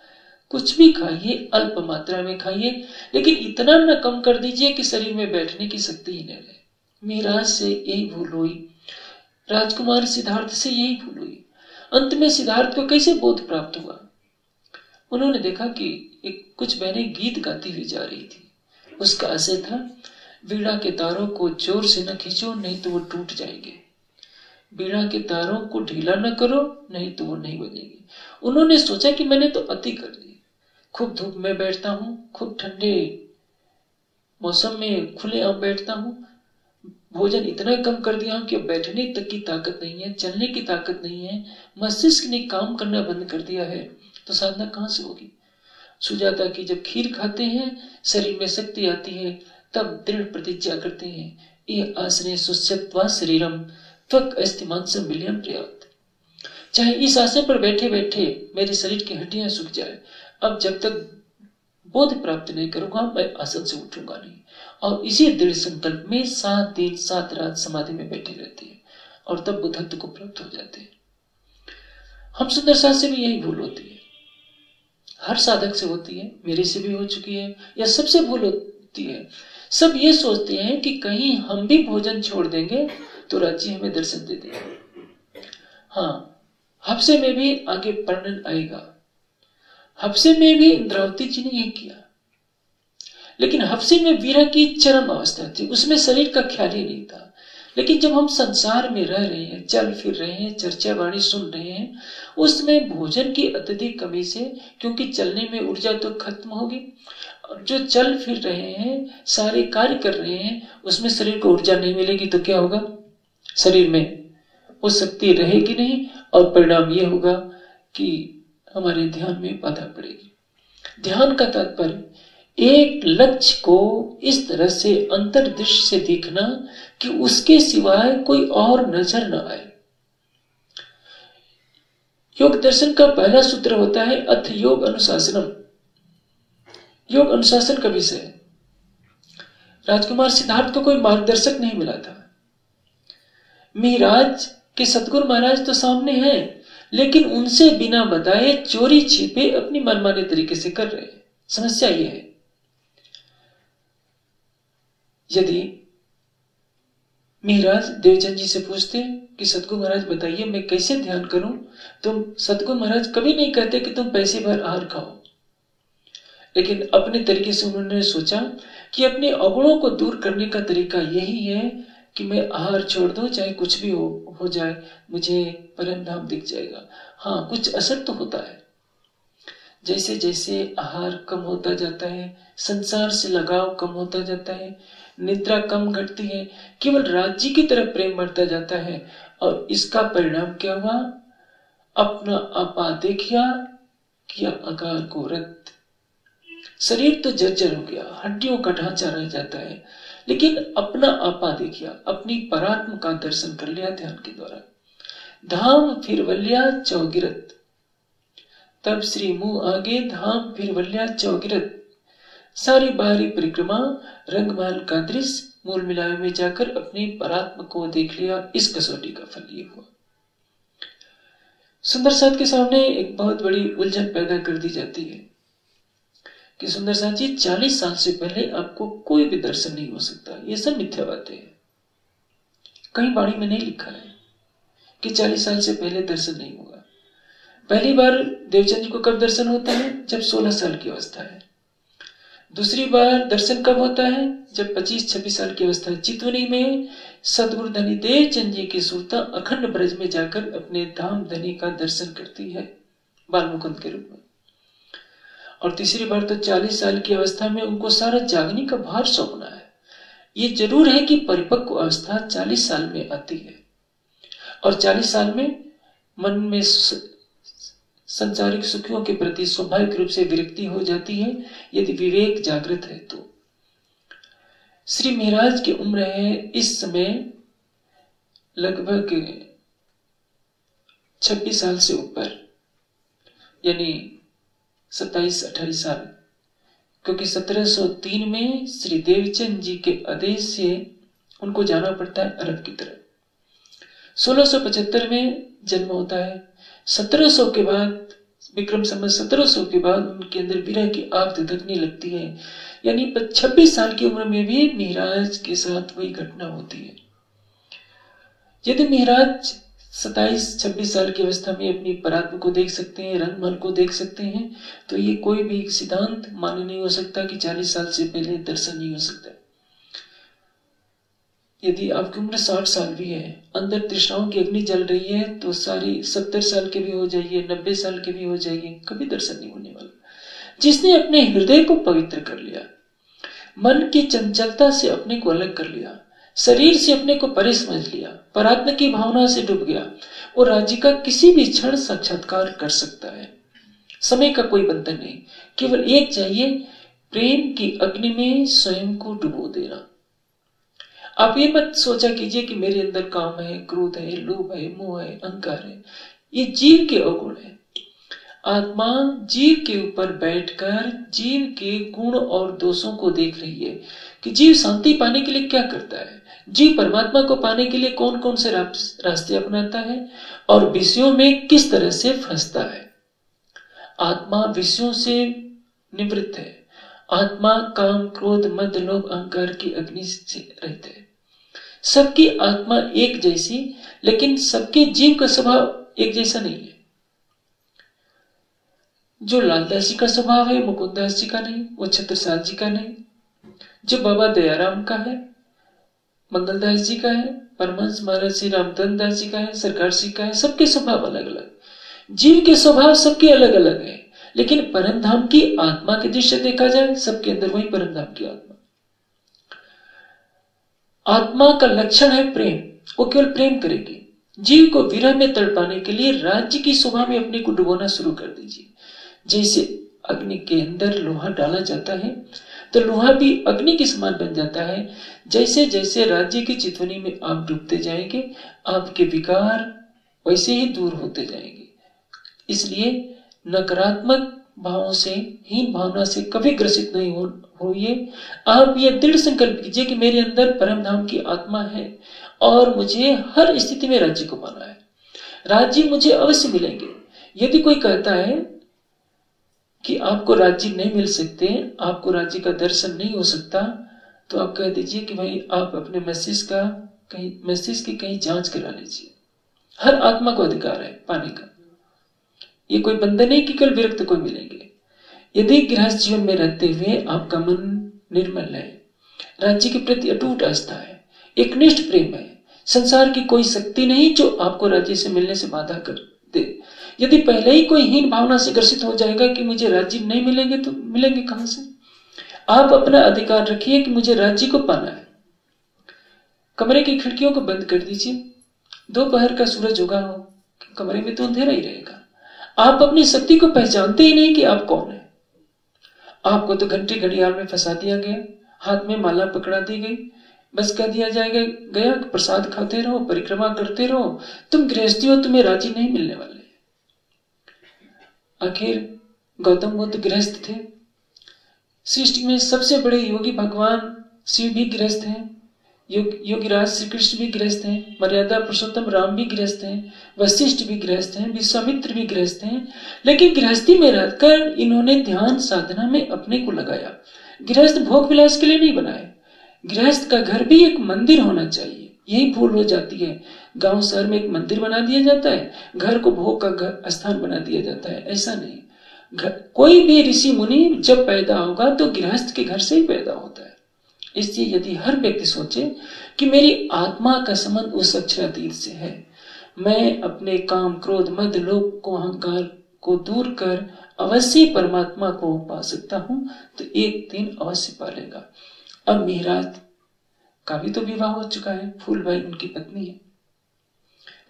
कुछ भी खाइए, अल्प मात्रा में खाइए, लेकिन इतना न कम कर दीजिए कि शरीर में बैठने की शक्ति ही न रहे। मेरा से यही भूल हुई राजकुमार सिद्धार्थ से यही भूल हुई। अंत में सिद्धार्थ को कैसे बोध प्राप्त हुआ? उन्होंने देखा कि एक कुछ बहनें गीत गाती हुई जा रही थी। उसका आशय था बीड़ा के तारों को ज़ोर से न खींचो, नहीं तो वो टूट जाएँगे। बीड़ा के तारों को ढीला न करो, नहीं तो वो नहीं बजेगी उन्होंने सोचा कि मैंने तो अति कर दी। खूब धूप में बैठता हूँ, खूब ठंडे मौसम में खुले आम बैठता हूँ भोजन इतना कम कर दिया कि बैठने तक की ताकत नहीं है, चलने की ताकत नहीं है। मस्तिष्क ने काम करना बंद कर दिया है। तो साधना कहाँ से होगी? सुजाता की जब खीर खाते हैं, शरीर में शक्ति आती है, तब दृढ़ प्रतिज्ञा करते हैं। ये आसने सुस्यत्वा शरीरम, त्वक अस्तिमान से मिलियम पर्याप्त। चाहे इस आसन पर बैठे बैठे मेरे शरीर की हड्डियाँ सूख जाए, अब जब तक बोध प्राप्त नहीं करूँगा, मैं आसन से उठूँगा नहीं। और इसी दृढ़ संकल्प में सात दिन, सात रात समाधि में बैठे रहते हैं और तब बुद्धत्व को प्राप्त हो जाते हैं। हम सुंदर साथ से भी यही भूल होती है। हर साधक से होती है, मेरे से भी हो चुकी है, या सबसे भूल होती है। सब ये सोचते हैं कि कहीं हम भी भोजन छोड़ देंगे तो राज्य हमें दर्शन दे देंगे। हाँ हफ्से में भी आगे वर्णन आएगा। हफ्से में भी इंद्रावती जी ने यह किया। लेकिन हफ्से में वीरा की चरम अवस्था थी, उसमें शरीर का ख्याल ही नहीं था। लेकिन जब हम संसार में रह रहे हैं, चल फिर रहे हैं चर्चा वाणी सुन रहे हैं, उसमें भोजन की अत्यधिक कमी से, क्योंकि चलने में ऊर्जा तो खत्म होगी, जो चल फिर रहे हैं, सारे कार्य कर रहे हैं, उसमें शरीर को ऊर्जा नहीं मिलेगी तो क्या होगा? शरीर में वो शक्ति रहेगी नहीं, और परिणाम ये होगा कि हमारे ध्यान में बाधा पड़ेगी। ध्यान का तात्पर्य एक लक्ष्य को इस तरह से अंतर्दृष्टि से देखना कि उसके सिवाय कोई और नज़र न आए। योग दर्शन का पहला सूत्र होता है अथ योग अनुशासनम। योग अनुशासन का विषय राजकुमार सिद्धार्थ को कोई मार्गदर्शक नहीं मिला था। मिहराज के सतगुरु महाराज तो सामने हैं, लेकिन उनसे बिना बताए चोरी छिपे अपनी मनमाने तरीके से कर रहे हैं। समस्या यह है यदि महाराज देवचंद जी से पूछते कि सतगुरु महाराज बताइए, मैं कैसे ध्यान करूँ? तुम सतगुरु महाराज कभी नहीं कहते कि तुम पैसे भर आहार खाओ। लेकिन अपने तरीके से उन्होंने सोचा कि अपने अवगुणों को दूर करने का तरीका यही है कि मैं आहार छोड़ दो, चाहे कुछ भी हो हो जाए, मुझे परम धाम दिख जाएगा। हाँ कुछ असर तो होता है। जैसे जैसे आहार कम होता जाता है, संसार से लगाव कम होता जाता है निद्रा कम घटती है। केवल राज्य की तरफ़ प्रेम बढ़ता जाता है। और इसका परिणाम क्या हुआ? अपना आपा देखिया, किया आकार को रद्द शरीर तो जर्जर हो गया, हड्डियों का ढांचा रह जाता है। लेकिन अपना आपा देखिया, अपनी परात्म का दर्शन कर लिया ध्यान के द्वारा। धाम फिर वल्या चौगिरत। तब श्री मुँह आगे, धाम फिर वल्या चौगिरत। सारी बाहरी परिक्रमा, रंगमाल का दृश्य, मूल मिलावे में जाकर अपने परात्म को देख लिया, इस कसौटी का फल ये हुआ। सुंदर साथ के सामने एक बहुत बड़ी उलझन पैदा कर दी जाती है कि सुंदर साथ जी, चालीस साल से पहले आपको कोई भी दर्शन नहीं हो सकता। ये सब मिथ्या बातें हैं। कहीं बाणी में नहीं लिखा है कि चालीस साल से पहले दर्शन नहीं होगा पहली बार देवचंद जी को कब दर्शन होता है? जब सोलह साल की अवस्था है। दूसरी बार दर्शन कब होता है? जब 25-26 साल की अवस्था चितवनी में सदगुरु धनी देव चंद जी की सुरता अखंड ब्रज में जाकर अपने धाम धनी का दर्शन करती है बाल मुकुंद के रूप में। और तीसरी बार तो 40 साल की अवस्था में उनको सारा जागने का भार सौंपना है। ये ज़रूर है कि परिपक्व अवस्था 40 साल में आती है। और 40 साल में मन में संसारिक सुखियों के प्रति स्वाभाविक रूप से विरक्ति हो जाती है, यदि विवेक जागृत है तो। श्री महाराज की उम्र है इस समय लगभग 26 साल से ऊपर, यानी 27 अठाईस साल, क्योंकि 1703 में श्री देवचंद जी के आदेश से उनको जाना पड़ता है अरब की तरफ़। 1675 में जन्म होता है। 1700 के बाद, विक्रम संवत 1700 के बाद उनके अंदर विरह की आग धधकने लगती है। यानी छब्बीस साल की उम्र में भी मिहराज के साथ वही घटना होती है। यदि मिहराज सताइस छब्बीस साल की अवस्था में अपनी परात्म को देख सकते हैं रंग रंगमल को देख सकते हैं तो ये कोई भी सिद्धांत मान्य नहीं हो सकता कि चालीस साल से पहले दर्शन नहीं हो सकता। यदि आपकी उम्र साठ साल भी है, अंदर तृष्णाओं की अग्नि जल रही है तो सारी सत्तर साल के भी हो जाइए, नब्बे साल के भी हो जाइए, कभी दर्शन नहीं होने वाला। जिसने अपने हृदय को पवित्र कर लिया, मन की चंचलता से अपने को अलग कर लिया, शरीर से अपने को परे समझ लिया, परात्म की भावना से डूब गया और राज्य का किसी भी क्षण साक्षात्कार कर सकता है। समय का कोई बंधन नहीं, केवल एक चाहिए, प्रेम की अग्नि में स्वयं को डुबो देना। आप ये मत सोचा कीजिए कि मेरे अंदर काम है, क्रोध है, लोभ है, मोह है, अहंकार है। ये जीव के अवगुण है। आत्मा जीव के ऊपर बैठकर जीव के गुण और दोषों को देख रही है कि जीव शांति पाने के लिए क्या करता है। जीव परमात्मा को पाने के लिए कौन कौन से रास्ते अपनाता है और विषयों में किस तरह से फंसता है। आत्मा विषयों से निवृत्त है। आत्मा, काम, क्रोध, मद, लोभ, अहंकार की अग्नि से रहते है। सबकी आत्मा एक जैसी, लेकिन सबके जीव का स्वभाव एक जैसा नहीं है। जो लालदास जी का स्वभाव है मुकुंदास जी का नहीं, वो छत्रसाल जी का नहीं। जो बाबा दयाराम का है, मंगलदास जी का है परमंश महाराज श्री रामचंद्र दास जी का है, सरकार सिंह का है, सबके स्वभाव अलग अलग जीव के स्वभाव सबके अलग अलग है, लेकिन परम धाम की आत्मा के दृश्य देखा जाए, सबके अंदर वही परम धाम की आत्मा। आत्मा का लक्षण है प्रेम। वो केवल प्रेम करेगी। जीव को विरह में तड़पाने के लिए राज्य की शोभा में अपने को डुबोना शुरू कर दीजिए। जैसे अग्नि के अंदर लोहा डाला जाता है तो लोहा भी अग्नि के समान बन जाता है। जैसे जैसे राज्य की चितवनी में आप डूबते जाएँगे, आपके विकार वैसे ही दूर होते जाएँगे। इसलिए नकारात्मक भावों से, हीन भावना से कभी ग्रसित नहीं हो, होइए। आप ये दृढ़ संकल्प कीजिए कि मेरे अंदर परम धाम की आत्मा है और मुझे हर स्थिति में राज्य को पाना है। राज्य मुझे अवश्य मिलेंगे। यदि कोई कहता है कि आपको राज्य नहीं मिल सकते, आपको राज्य का दर्शन नहीं हो सकता तो आप कह दीजिए कि भाई आप अपने मस्तिष्क का कहीं मस्तिष्क की कहीं जाँच करा लीजिए। हर आत्मा को अधिकार है पाने का। ये कोई बंधन नहीं कि कल विरक्त को मिलेंगे। यदि गृहस्थ जीवन में रहते हुए आपका मन निर्मल है, राज्य के प्रति अटूट आस्था है एक निष्ठ प्रेम है, संसार की कोई शक्ति नहीं जो आपको राज्य से मिलने से बाधा कर दे। यदि पहले ही कोई हीन भावना से ग्रसित हो जाएगा कि मुझे राज्य नहीं मिलेंगे तो मिलेंगे कहाँ से? आप अपना अधिकार रखिए कि मुझे राज्य को पाना है। कमरे की खिड़कियों को बंद कर दीजिए। दोपहर का सूरज उगा हो कमरे में तो अंधेरा ही रहेगा। आप अपनी शक्ति को पहचानते ही नहीं कि आप कौन है। आपको तो घंटे घड़ियाल में फंसा दिया गया, हाथ में माला पकड़ा दी गई, बस कह दिया जाएगा, गया, प्रसाद खाते रहो, परिक्रमा करते रहो, तुम गृहस्थी हो, तुम्हें राज़ी नहीं मिलने वाले। आखिर गौतम बुद्ध गृहस्थ थे। सृष्टि में सबसे बड़े योगी भगवान शिव भी गृहस्थ हैं। योगीराज श्री कृष्ण भी गृहस्थ हैं, मर्यादा पुरुषोत्तम राम भी गृहस्थ हैं, वशिष्ठ भी गृहस्थ हैं, विश्वामित्र भी गृहस्थ हैं, लेकिन गृहस्थी में रहकर इन्होंने ध्यान साधना में अपने को लगाया। गृहस्थ भोग विलास के लिए नहीं बनाए। गृहस्थ का घर भी एक मंदिर होना चाहिए। यही भूल हो जाती है। गाँव शहर में एक मंदिर बना दिया जाता है, घर को भोग का स्थान बना दिया जाता है। ऐसा नहीं। कोई भी ऋषि मुनि जब पैदा होगा तो गृहस्थ के घर से ही पैदा होता है। इसलिए यदि हर व्यक्ति सोचे कि मेरी आत्मा का संबंध उस अक्षरातीत से है, मैं अपने काम क्रोध, मद, लोभ को, अहंकार को दूर कर अवश्य परमात्मा को पा सकता हूँ तो एक दिन अवश्य पा लेगा अब मेहराज का भी तो विवाह हो चुका है फूल भाई उनकी पत्नी है।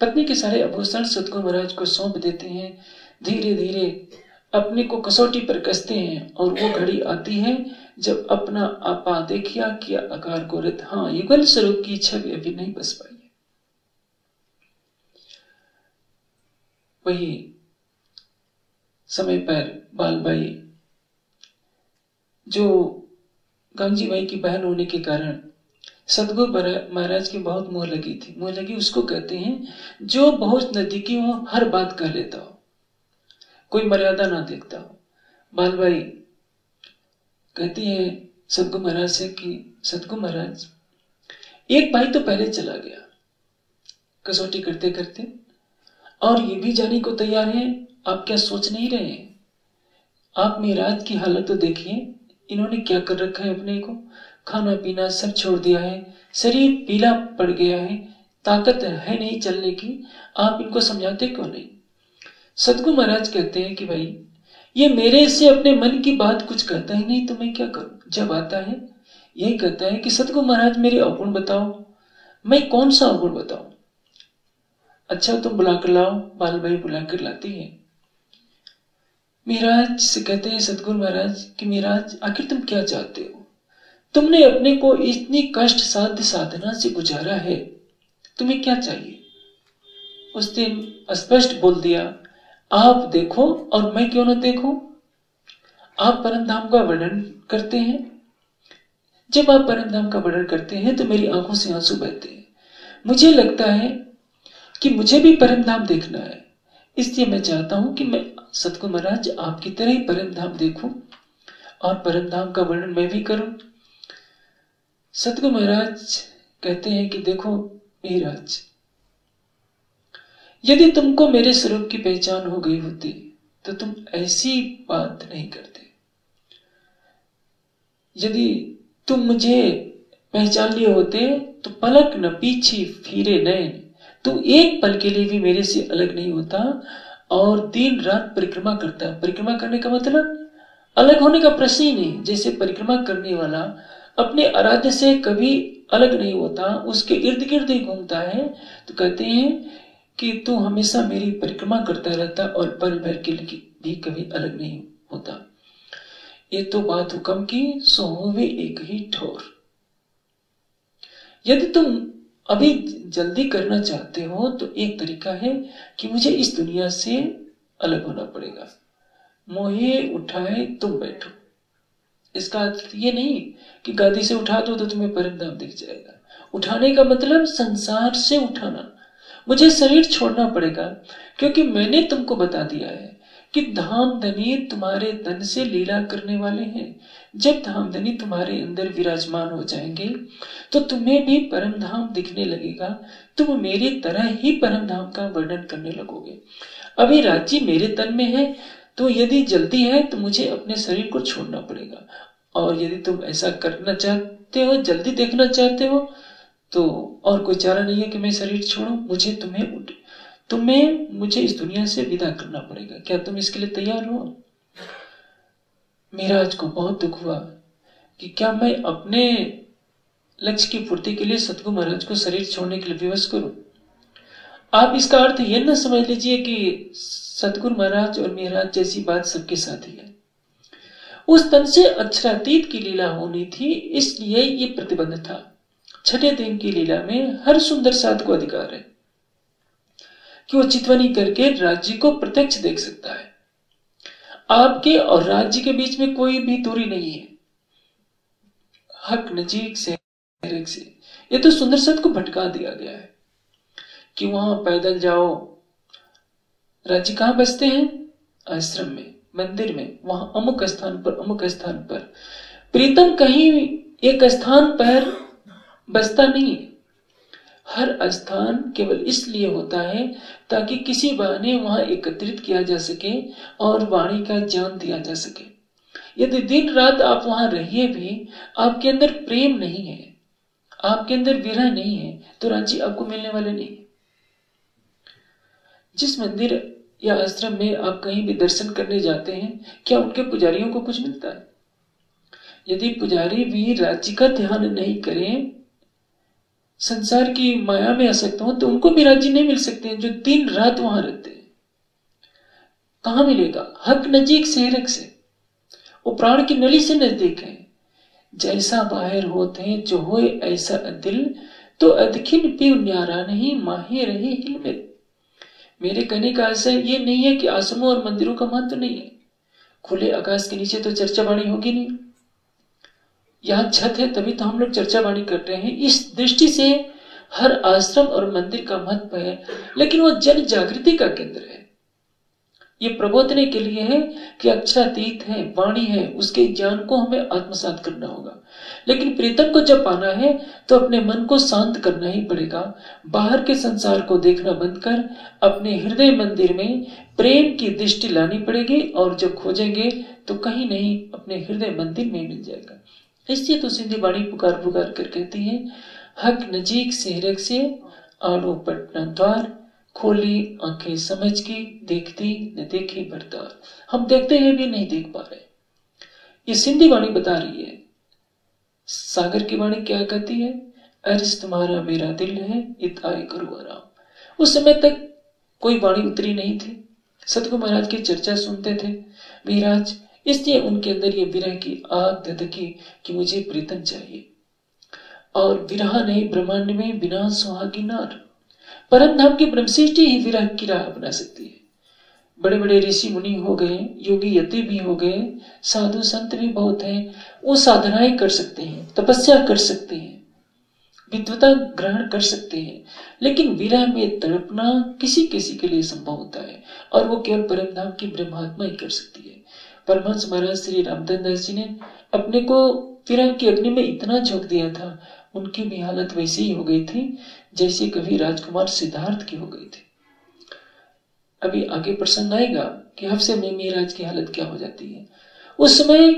पत्नी के सारे आभूषण सतगुरु महाराज को सौंप देते हैं धीरे धीरे अपने को कसौटी पर कसते हैं और वो घड़ी आती है जब अपना आपा देखिया किया आकार को रित हाँ युगल स्वरूप की छवि अभी नहीं बस पाई है। वही समय पर बाल भाई, जो गांधी भाई की बहन होने के कारण सदगुरु महाराज की बहुत मोह लगी थी। मोह लगी उसको कहते हैं, जो बहुत नजदीकी हो, हर बात कह लेता हो। कोई मर्यादा ना देखता हो। बाल भाई कहती है सदगु महाराज से कि सदगु महाराज, एक भाई तो पहले चला गया। कसौटी करते करते, और ये भी जाने को तैयार है, आप क्या सोच नहीं रहे हैं? आप मेराज की हालत तो देखिए, इन्होंने क्या कर रखा है अपने को? खाना पीना सब छोड़ दिया है, शरीर पीला पड़ गया है, ताकत है नहीं चलने की, आप इनको समझाते क्यों नहीं? सदगु महाराज कहते हैं कि भाई ये मेरे से अपने मन की बात कुछ कहता ही नहीं तो मैं क्या करूँ? जब आता है, यही कहता है कि सदगु महाराज, मेरे अवगुण बताओ। मैं कौन सा अवगुण बताऊँ? अच्छा तुम बुलाकर लाओ। बाल भाई बुलाकर लाती है। महाराज से कहते हैं सदगुरु महाराज, कि महाराज आखिर तुम क्या चाहते हो? तुमने अपने को इतनी कष्ट साध्य साधना से गुजारा है। तुम्हें क्या चाहिए? उस दिन स्पष्ट बोल दिया आप देखो और मैं क्यों ना देखूँ? आप परम धाम का वर्णन करते हैं। जब आप परम धाम का वर्णन करते हैं तो मेरी आँखों से आँसू बहते हैं। मुझे लगता है कि मुझे भी परम धाम देखना है। इसलिए मैं चाहता हूँ कि मैं सतगु महाराज आपकी तरह ही परम धाम देखूँ और परम धाम का वर्णन मैं भी करूँ। सतगु महाराज कहते हैं कि देखो महाराज यदि तुमको मेरे स्वरूप की पहचान हो गई होती तो तुम ऐसी बात नहीं करते। यदि तुम मुझे पहचान लिए होते तो पलक न पीछे फिरे नयन। तू एक पल के लिए भी मेरे से अलग नहीं होता, और दिन रात परिक्रमा करता। परिक्रमा करने का मतलब अलग होने का प्रश्न ही नहीं। जैसे परिक्रमा करने वाला अपने आराध्य से कभी अलग नहीं होता, उसके इर्द गिर्द ही घूमता है तो कहते हैं कि तू हमेशा मेरी परिक्रमा करता रहता और पल भर के लिए भी कभी अलग नहीं होता। ये तो बात हुक्म की, सो वे एक ही ठोर। यदि तुम अभी जल्दी करना चाहते हो तो एक तरीका है कि मुझे इस दुनिया से अलग होना पड़ेगा। मोहे उठाए तुम बैठो। इसका अर्थ ये नहीं कि गादी से उठा दो तो तुम्हें परम धाम दिख जाएगा। उठाने का मतलब संसार से उठाना। मुझे शरीर छोड़ना पड़ेगा, क्योंकि मैंने तुमको बता दिया है कि धामधनी तुम्हारे तन से लीला करने वाले हैं। जब धामधनी तुम्हारे अंदर विराजमान हो जाएँगे तो तुम्हें भी परम धाम दिखने लगेगा। तुम मेरी तरह ही परम धाम का वर्णन करने लगोगे। अभी राज्य मेरे तन में है तो यदि जल्दी है तो मुझे अपने शरीर को छोड़ना पड़ेगा। और यदि तुम ऐसा करना चाहते हो, जल्दी देखना चाहते हो तो और कोई चारा नहीं है कि मैं शरीर छोड़ू? मुझे तुम्हें उठ, तुम्हें मुझे इस दुनिया से विदा करना पड़ेगा। क्या तुम इसके लिए तैयार हो? आज को बहुत दुख हुआ कि क्या मैं अपने लक्ष्य की पूर्ति के लिए सतगु महाराज को शरीर छोड़ने के लिए विवश करूँ? आप इसका अर्थ यह न समझ लीजिए कि सतगुरु महाराज और मेहराज जैसी बात सबके साथ ही है। उस तन से अक्षरातीत की लीला होनी थी, इसलिए ये प्रतिबंध था। छठे दिन की लीला में हर सुंदर साध को अधिकार है कि वो चितवनी करके राज्य को प्रत्यक्ष देख सकता है। आपके और राज्य के बीच में कोई भी दूरी नहीं है। हक, नजीक से से। ये तो सुंदर सत को भटका दिया गया है कि वहाँ पैदल जाओ। राज्य कहाँ बसते हैं? आश्रम में, मंदिर में, वहाँ अमुक स्थान पर, अमुक स्थान पर। प्रीतम कहीं एक स्थान पर बसता नहीं है। हर स्थान केवल इसलिए होता है ताकि किसी बहाने वहाँ एकत्रित किया जा सके और वाणी का ज्ञान दिया जा सके। यदि दिन रात आप वहाँ रहिए भी, आपके अंदर प्रेम नहीं है, आपके अंदर विरह नहीं है तो रांची आपको मिलने वाले नहीं। जिस मंदिर या आश्रम में आप कहीं भी दर्शन करने जाते हैं, क्या उनके पुजारियों को कुछ मिलता है? यदि पुजारी भी राज्य का ध्यान नहीं करें संसार की माया में आ सकता हो तो उनको भी राज्य नहीं मिल सकते हैं, जो दिन रात वहाँ रहते हैं। कहा मिलेगा? हक नजीक से रख से। वो प्राण की नली से नज़दीक है। जैसा बाहर होते हैं, जो हो ऐसा दिल तो अदखिन पी न्यारा नहीं, माहे रहे हिल मेरे कहने का आशय ये नहीं है कि आश्रमों और मंदिरों का महत्व तो नहीं है। खुले आकाश के नीचे तो चर्चा बाणी होगी नहीं। यहाँ छत है, तभी तो हम लोग चर्चा वाणी कर रहे हैं। इस दृष्टि से हर आश्रम और मंदिर का महत्व है, लेकिन वो जन जागृति का केंद्र है। ये प्रबोधने के लिए है कि अक्षरातीत है, वाणी है, उसके ज्ञान को हमें आत्मसात करना होगा। लेकिन प्रीतम को जब पाना है तो अपने मन को शांत करना ही पड़ेगा। बाहर के संसार को देखना बंद कर, अपने हृदय मंदिर में प्रेम की दृष्टि लानी पड़ेगी और जब खोजेंगे तो कहीं नहीं अपने हृदय मंदिर में मिल जाएगा। इसलिए तो सिंधी बाणी पुकार पुकार कर कहती है, हक नजीक से रख से आड़ो पटना द्वार खोली आँखें समझ के, देखती न देखे बरदार हम देखते हुए भी नहीं देख पा रहे ये सिंधी वाणी बता रही है। सागर की वाणी क्या कहती है? अर्ज़ तुम्हारा मेरा दिल है, इत आए करो आराम। उस समय तक कोई वाणी उतरी नहीं थी। सतगु महाराज की चर्चा सुनते थे। महाराज इसलिए उनके अंदर ये विरह की आग धधकी कि मुझे प्रीतम चाहिए। और विरह नहीं, ब्रह्मांड में बिना सुहागी नार। परम धाम की ब्रह्मश्रेष्ठी ही विरह की राह बना सकती है। बड़े बड़े ऋषि मुनि हो गए, योगी यति भी हो गए, साधु संत भी बहुत हैं, वो साधनाएँ कर सकते हैं, तपस्या कर सकते हैं, विद्वता ग्रहण कर सकते हैं। लेकिन विरह में तड़पना किसी किसी के लिए संभव होता है, और वो केवल परम धाम की ब्रह्मात्मा ही कर सकती है। परमहंस महाराज श्री रामचंद्र जी ने अपने को विरह की अग्नि में इतना झोंक दिया था, उनकी भी हालत वैसी ही हो गई थी, जैसे कभी राजकुमार सिद्धार्थ की हो गई थी। अभी आगे प्रसंग आएगा कि हफ्से में मेराज की हालत क्या हो जाती है। उस समय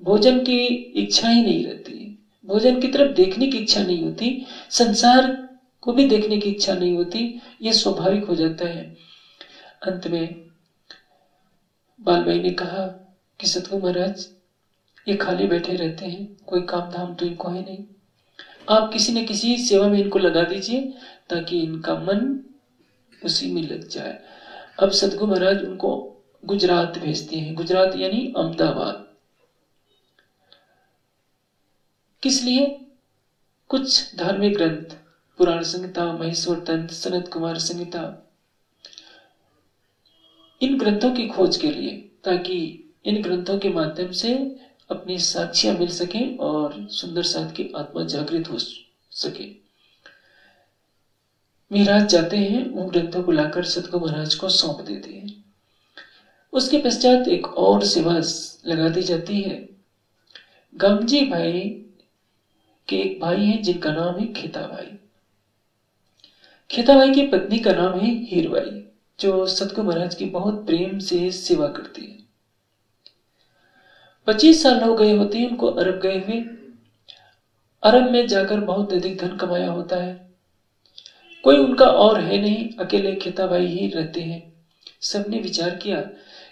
भोजन की इच्छा ही नहीं रहती, भोजन की तरफ़ देखने की इच्छा नहीं होती, संसार को भी देखने की इच्छा नहीं होती, यह स्वाभाविक हो जाता है। अंत में बाल भाई ने कहा कि सतगु महाराज, ये खाली बैठे रहते हैं, कोई काम धाम तो इनको है नहीं। आप किसी न किसी सेवा में इनको लगा दीजिए, ताकि इनका मन उसी में लग जाए। अब सतगु महाराज उनको गुजरात भेजते हैं। गुजरात यानी अहमदाबाद। किस लिए? कुछ धार्मिक ग्रंथ, पुराण संहिता, महेश्वर तंत्र, सनत कुमार संहिता इन ग्रंथों की खोज के लिए, ताकि इन ग्रंथों के माध्यम से अपनी साक्षियाँ मिल सके और सुंदर साथ की आत्मा जागृत हो सके। महाराज जाते हैं, उन ग्रंथों को लाकर सतगु महाराज को सौंप देते हैं। उसके पश्चात एक और सेवा लगा दी जाती है। गमजी भाई के एक भाई हैं, जिनका नाम है खेता भाई खेता भाई की पत्नी का नाम है हीरबाई। जो सतगु महाराज की बहुत प्रेम से सेवा करती है। पच्चीस साल हो गए होते हैं उनको अरब गए हुए। अरब में जाकर बहुत अधिक धन कमाया होता है। कोई उनका और है नहीं, अकेले खेता भाई ही रहते हैं। सबने विचार किया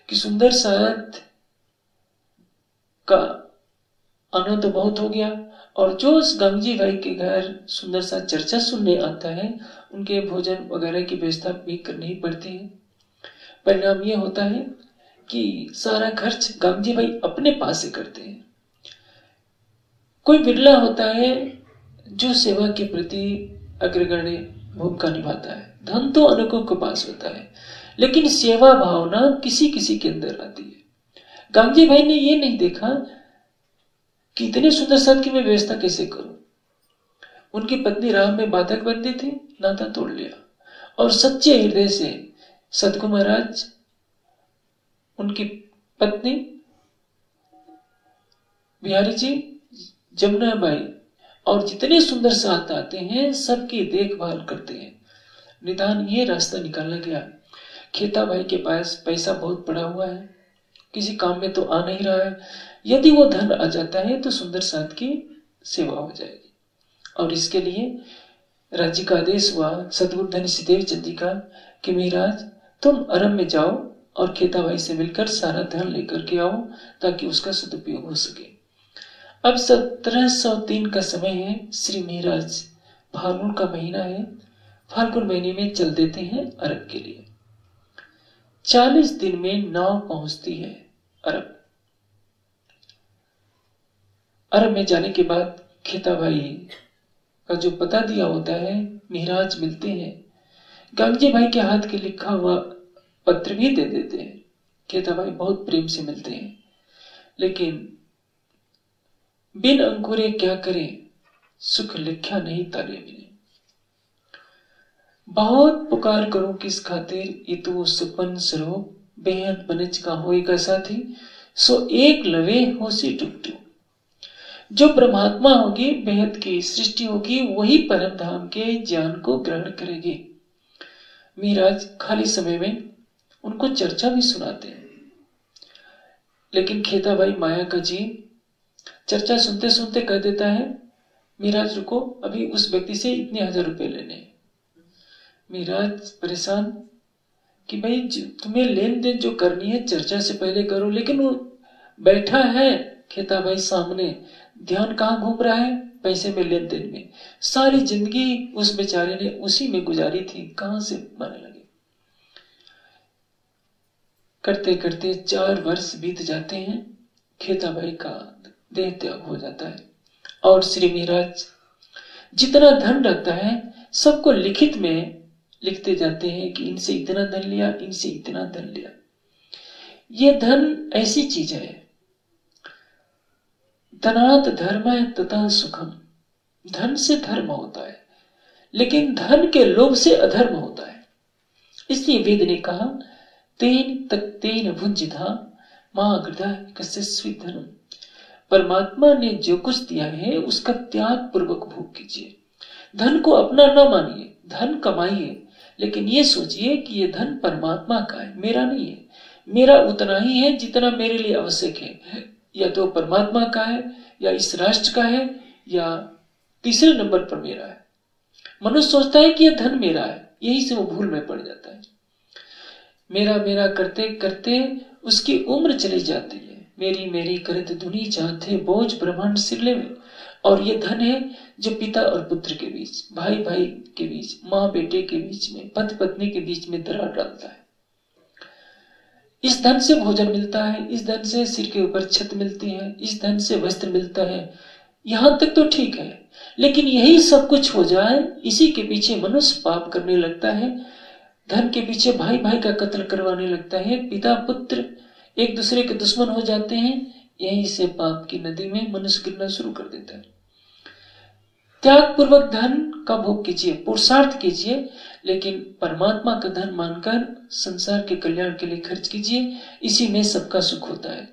कि सुंदर साथ का आना तो बहुत हो गया, और जो गंगजी भाई के घर सुंदर सा चर्चा सुनने आता है उनके भोजन वगैरह की व्यवस्था भी करनी पड़ती है। परिणाम यह होता है कि सारा खर्च गांधी भाई अपने पास से करते हैं। कोई बिरला होता है जो सेवा के प्रति अग्रगण्य भूमिका निभाता है। धन तो अनेकों के पास होता है, लेकिन सेवा भावना किसी किसी के अंदर आती है। गांधी भाई ने ये नहीं देखा कि इतने सुंदर साथ की मैं व्यवस्था कैसे करूँ? उनकी पत्नी राह में बाधक बनती थी, नाता तोड़ लिया। और सच्चे हृदय से सतगु महाराज, उनकी पत्नी बिहारी जी, जमुना बाई, और जितने सुंदर साथ आते हैं, सबकी देखभाल करते हैं। निदान ये रास्ता निकाला गया। खेता भाई के पास पैसा बहुत पड़ा हुआ है। किसी काम में तो आ नहीं रहा है। यदि वो धन आ जाता है तो सुंदर साथ की सेवा हो जाएगी। और इसके लिए राज्य का आदेश हुआ सदगुरु धन सिदेव चंद का कि महाराज, तुम अरब में जाओ और खेता से मिलकर सारा धन लेकर के आओ, ताकि उसका सदुपयोग हो सके। अब सत्रह सौ तीन का समय है, श्री महाराज, फाल्गुन का महीना है। फाल्गुन महीने में चल देते हैं अरब के लिए। चालीस दिन में नाव पहुँचती है अरब। अरब में जाने के बाद खेता भाई का जो पता दिया होता है महाराज मिलते हैं। गांधी भाई के हाथ के लिखा हुआ पत्र भी दे देते हैं खेता भाई बहुत प्रेम से मिलते हैं। लेकिन बिन अंकुरे क्या करें, सुख लिखा नहीं तारे मिले बहुत पुकार करो किस खातिर इतु सुपन स्वरूप बेहद बनच का होएगा साथी, सो एक लवे हो सी टुकटू जो परमात्मा होगी, बेहद की सृष्टि होगी, वही परम धाम के ज्ञान को ग्रहण करेगी। मीराज खाली समय में उनको चर्चा भी सुनाते हैं। लेकिन खेता भाई माया का जी चर्चा सुनते सुनते कह देता है, मीराज, रुको, अभी उस व्यक्ति से इतने हज़ार रुपए लेने मीराज परेशान कि भाई तुम्हें लेन देन जो करनी है, चर्चा से पहले करो, लेकिन वो बैठा है खेता भाई सामने। ध्यान कहाँ घूम रहा है? पैसे में लेन देन में। सारी ज़िंदगी उस बेचारे ने उसी में गुजारी थी। कहाँ से माने लगे? करते करते चार वर्ष बीत जाते हैं। खेता भाई का देह त्याग हो जाता है। और श्री महाराज जितना धन रखता है, सबको लिखित में लिखते जाते हैं कि इनसे इतना धन लिया, इनसे इतना धन लिया। ये धन ऐसी चीज़ है धनात धर्म है तथा सुखम। धन से धर्म होता है, लेकिन धन के लोभ से अधर्म होता है। इसलिए वेद ने कहा, तेन तक तेन भुंजिधा माँ हृदय धन परमात्मा ने जो कुछ दिया है, उसका त्याग पूर्वक भोग कीजिए। धन को अपना न मानिए, धन कमाइए, लेकिन ये सोचिए कि ये धन परमात्मा का है, मेरा नहीं है। मेरा उतना ही है जितना मेरे लिए आवश्यक है। या तो परमात्मा का है, या इस राष्ट्र का है, या तीसरे नंबर पर मेरा है। मनुष्य सोचता है कि यह धन मेरा है, यही से वो भूल में पड़ जाता है। मेरा मेरा करते करते उसकी उम्र चली जाती है। मेरी मेरी करत दुनी चाहते बोझ ब्रह्मांड सिरले में। और ये धन है जो पिता और पुत्र के बीच, भाई भाई के बीच, माँ बेटे के बीच में, पति पत्नी के बीच में दरार डालता है। इस धन से भोजन मिलता है, इस धन से सिर के ऊपर छत मिलती है, इस धन से वस्त्र मिलता है। यहाँ तक तो ठीक है, लेकिन यही सब कुछ हो जाए, इसी के पीछे मनुष्य पाप करने लगता है, धन के पीछे भाई भाई का कत्ल करवाने लगता है पिता पुत्र एक दूसरे के दुश्मन हो जाते हैं, यहीं से पाप की नदी में मनुष्य गिरना शुरू कर देता है। त्याग पूर्वक धन का भोग कीजिए, पुरुषार्थ कीजिए लेकिन परमात्मा का धन मानकर संसार के कल्याण के लिए खर्च कीजिए, इसी में सबका सुख होता है।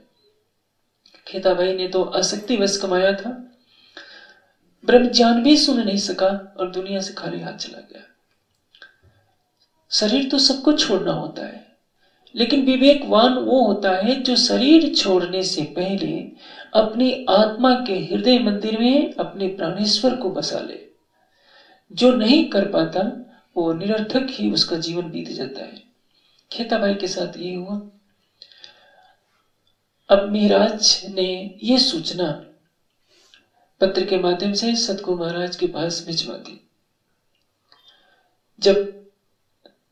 खेता भाई ने तो आसक्ति वश कमाया था। ब्रह्म ज्ञान भी सुन नहीं सका और दुनिया से खाली हाथ चला गया। शरीर तो सबको छोड़ना होता है, लेकिन विवेकवान वो होता है जो शरीर छोड़ने से पहले अपनी आत्मा के हृदय मंदिर में अपने प्राणेश्वर को बसा ले। जो नहीं कर पाता वो निरर्थक ही उसका जीवन बीत जाता है। खेता भाई के साथ ये हुआ। अब महाराज ने ये सूचना पत्र के माध्यम से सतगुरु महाराज के पास भिजवा दी। जब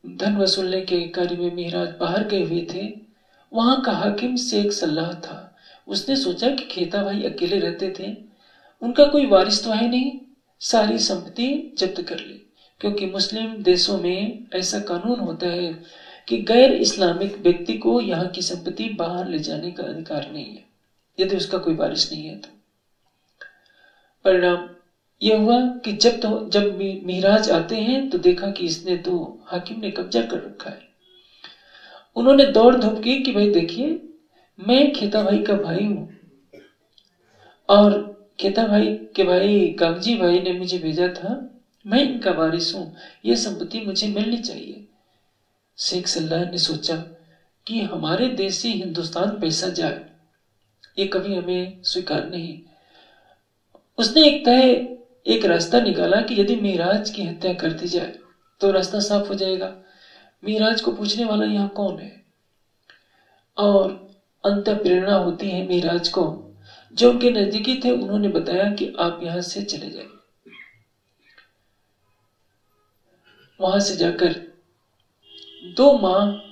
धन वसूलने के कार्य में महाराज बाहर गए हुए थे, वहाँ का हाकिम से एक सलाह था। उसने सोचा कि खेता भाई अकेले रहते थे, उनका कोई वारिस तो है नहीं, सारी संपत्ति जब्त कर ले। क्योंकि मुस्लिम देशों में ऐसा कानून होता है कि गैर इस्लामिक व्यक्ति को यहाँ की संपत्ति बाहर ले जाने का अधिकार नहीं है, यदि उसका कोई वारिस नहीं है तो। परिणाम यह हुआ कि जब तो जब मिहराज आते हैं तो देखा कि इसने तो हाकिम ने कब्जा कर रखा है। उन्होंने दौड़ धूप की कि भाई देखिए, मैं खेता भाई का भाई हूँ और खेता भाई के भाई कागज़ी भाई ने मुझे भेजा था मैं इनका वारिस हूँ, यह संपत्ति मुझे मिलनी चाहिए। शेख सल्लाह ने सोचा कि हमारे देश से हिंदुस्तान पैसा जाए। ये कभी हमें स्वीकार नहीं। उसने एक तय, एक रास्ता निकाला कि यदि मीराज की हत्या कर दी जाए तो रास्ता साफ़ हो जाएगा। मीराज को पूछने वाला यहाँ कौन है? और अंत प्रेरणा होती है मीराज को। जो उनके नजदीकी थे, उन्होंने बताया कि आप यहाँ से चले जाए वहाँ से जाकर दो माह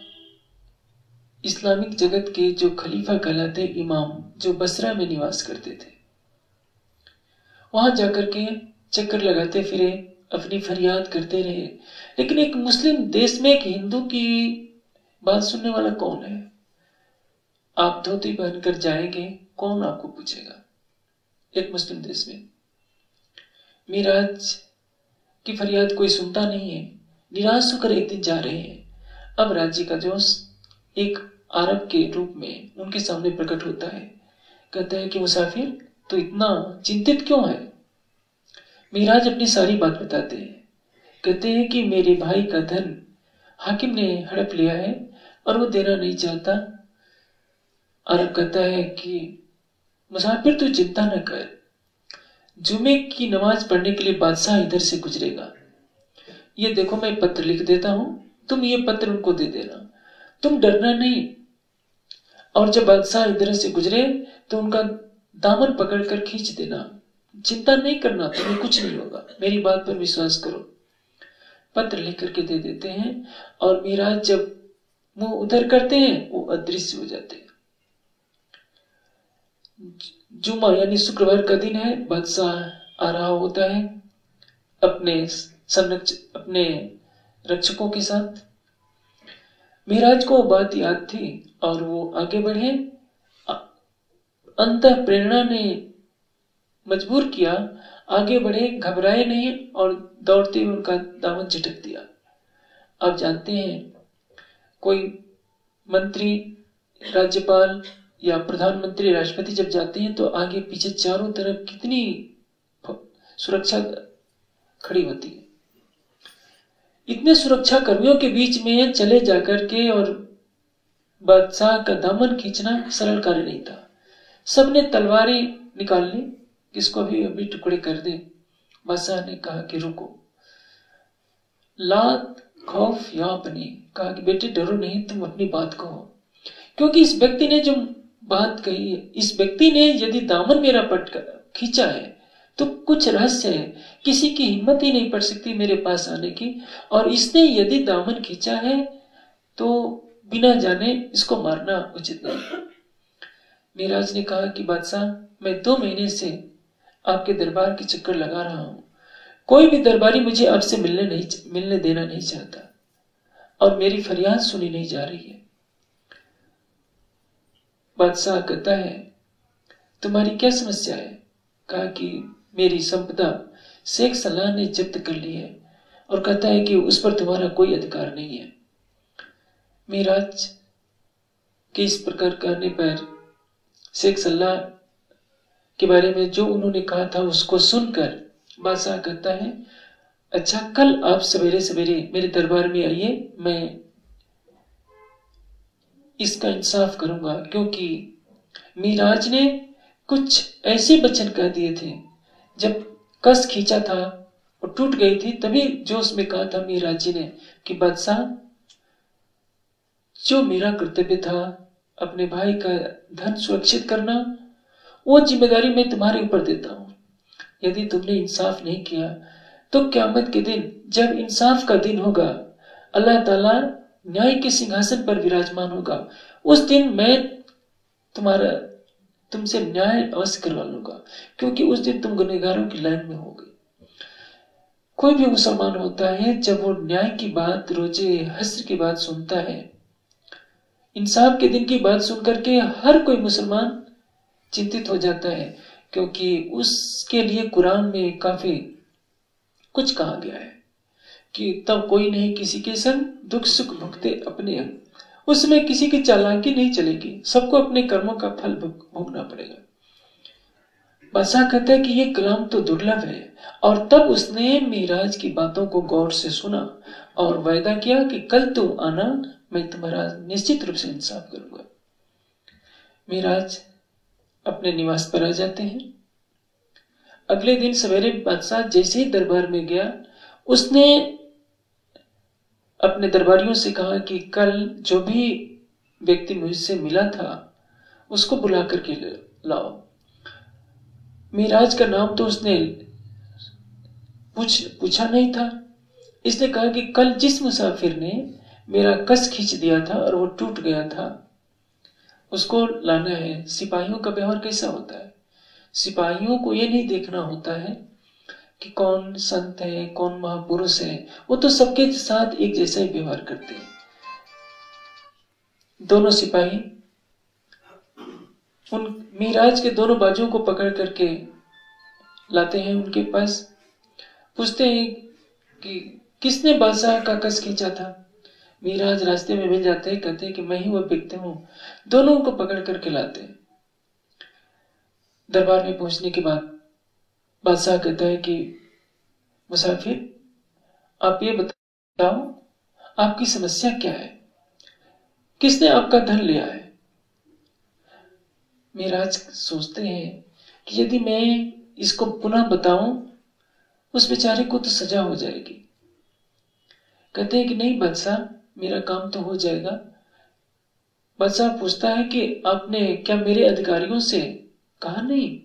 इस्लामिक जगत के जो खलीफा कहलाते इमाम, जो बसरा में निवास करते थे, वहाँ जाकर के चक्कर लगाते फिरे, अपनी फरियाद करते रहे। लेकिन एक मुस्लिम देश में एक हिंदू की बात सुनने वाला कौन है? आप धोती पहनकर जाएँगे, कौन आपको पूछेगा? एक मुस्लिम देश में। मिराज की फरियाद कोई सुनता नहीं है। निराश होकर एक दिन जा रहे हैं। अब राज्य का जोश एक आरब के रूप में उनके सामने प्रकट होता है। कहता है कि, मुसाफिर तो इतना चिंतित क्यों है? मिराज अपनी सारी बात बताते हैं। कहते हैं कि, मेरे भाई का धन हाकिम ने हड़प लिया है और वो देना नहीं चाहता। अरब कहता है कि, मुसाफिर, तू चिंता न कर। जुमे की नमाज़ पढ़ने के लिए बादशाह इधर से गुजरेगा। ये देखो, मैं पत्र लिख देता हूँ, तुम ये पत्र उनको दे देना। तुम डरना नहीं। और जब बादशाह इधर से गुजरे तो उनका दामन पकड़कर खींच देना। चिंता नहीं करना, तुम्हें कुछ नहीं होगा। मेरी बात पर विश्वास करो। पत्र लिख करके दे देते हैं, और मीरा जब मुँह उधर करते हैं, वो अदृश्य हो जाते हैं। जुमा यानी शुक्रवार का दिन है, बादशाह आ रहा होता है अपने संरक्ष अपने रक्षकों के साथ। मिराज को बात याद थी और वो आगे बढ़े। अंत प्रेरणा ने मजबूर किया। आगे बढ़े, घबराए नहीं और दौड़ते हुए उनका दामन झटक दिया। आप जानते हैं, कोई मंत्री, राज्यपाल या प्रधानमंत्री राष्ट्रपति जब जाते हैं तो आगे पीछे चारों तरफ़ कितनी सुरक्षा खड़ी होती है। इतने सुरक्षा कर्मियों के बीच में चले जाकर के और बादशाह का दामन खींचना सरल कार्य नहीं था। सबने तलवारें निकाल ली किसको भी अभी टुकड़े कर दे। बादशाह ने कहा कि रुको। लात, खौफ या बनी कहा कि बेटे, डरो नहीं, तुम अपनी बात कहो। क्योंकि इस व्यक्ति ने जो बात कही है, इस व्यक्ति ने यदि दामन मेरा पट खींचा है तो कुछ रहस्य है। किसी की हिम्मत ही नहीं पड़ सकती मेरे पास आने की। और इसने यदि दामन खींचा है तो बिना जाने इसको मारना उचित नहीं। मिराज ने कहा कि, बादशाह, मैं दो महीने से आपके दरबार के चक्कर लगा रहा हूँ। कोई भी दरबारी मुझे आपसे मिलने नहीं मिलने देना नहीं चाहता और मेरी फरियाद सुनी नहीं जा रही है। बादशाह कहता है, तुम्हारी क्या समस्या है? कहा कि, मेरी संपदा शेख सलाह ने जब्त कर ली है और कहता है कि उस पर तुम्हारा कोई अधिकार नहीं है। मिराज के इस प्रकार करने पर शेख सल्लाह के बारे में जो उन्होंने कहा था उसको सुनकर बादशाह कहता है अच्छा कल आप सवेरे सवेरे मेरे दरबार में आइए, मैं इसका इंसाफ करूँगा। क्योंकि मीराज ने कुछ ऐसे वचन कह दिए थे, जब कस खींचा था और टूट गई थी, तभी जोश में कहा था मिराज जी ने, कि बादशाह, जो मेरा कर्तव्य था, अपने भाई का धन सुरक्षित करना, वो ज़िम्मेदारी मैं तुम्हारे ऊपर देता हूँ। यदि तुमने इंसाफ नहीं किया तो क्यामत के दिन, जब इंसाफ का दिन होगा, अल्लाह ताला न्याय के सिंहासन पर विराजमान होगा। उस दिन मैं तुम्हारा तुमसे न्याय अवश्य करवा लूँगा, क्योंकि उस दिन तुम गुनेगारों की लाइन में होगे कोई भी मुसलमान होता है, जब वो न्याय की बात, रोज़े हस्र की बात सुनता है। इंसाफ के दिन की बात सुनकर के हर कोई मुसलमान चिंतित हो जाता है, क्योंकि उसके लिए कुरान में काफ़ी कुछ कहा गया है कि तब कोई नहीं किसी के संग दुख सुख भुगते अपने उसमें किसी की चालाकी नहीं चलेगी। सबको अपने कर्मों का फल भोगना पड़ेगा। बादशाह कहता है कि ये कलाम तो दुर्लभ है। और तब उसने मीराज की बातों को गौर से सुना और वायदा किया कि कल तुम आना, मैं तुम्हारा निश्चित रूप से इंसाफ करूँगा। मिराज अपने निवास पर आ जाते हैं। अगले दिन सवेरे बादशाह जैसे ही दरबार में गया, उसने अपने दरबारियों से कहा कि कल जो भी व्यक्ति मुझसे मिला था, उसको बुला करके लाओ। मिराज का नाम तो उसने पूछ, पूछा नहीं था। इसने कहा कि कल जिस मुसाफिर ने मेरा कस खींच दिया था और वो टूट गया था, उसको लाना है। सिपाहियों का व्यवहार कैसा होता है? सिपाहियों को ये नहीं देखना होता है कि कौन संत है, कौन महापुरुष है, वो तो सबके साथ एक जैसा ही व्यवहार करते हैं। दोनों सिपाही, उन मीराज के दोनों बाजुओं को पकड़ करके लाते हैं उनके पास। पूछते हैं कि किसने बादशाह का कस खींचा था? मीराज रास्ते में मिल जाते हैं, कहते हैं कि मैं ही वो व्यक्ति हूँ। दोनों को पकड़ करके लाते हैं। दरबार में पहुँचने के बाद बादशाह कहता है कि, मुसाफिर, आप ये बताओ, आपकी समस्या क्या है? किसने आपका धन लिया है? महाराज सोचते हैं कि यदि मैं इसको पुनः बताऊँ, उस बेचारे को तो सजा हो जाएगी। कहते हैं कि नहीं बादशाह, मेरा काम तो हो जाएगा। बादशाह पूछता है कि आपने क्या मेरे अधिकारियों से कहा नहीं?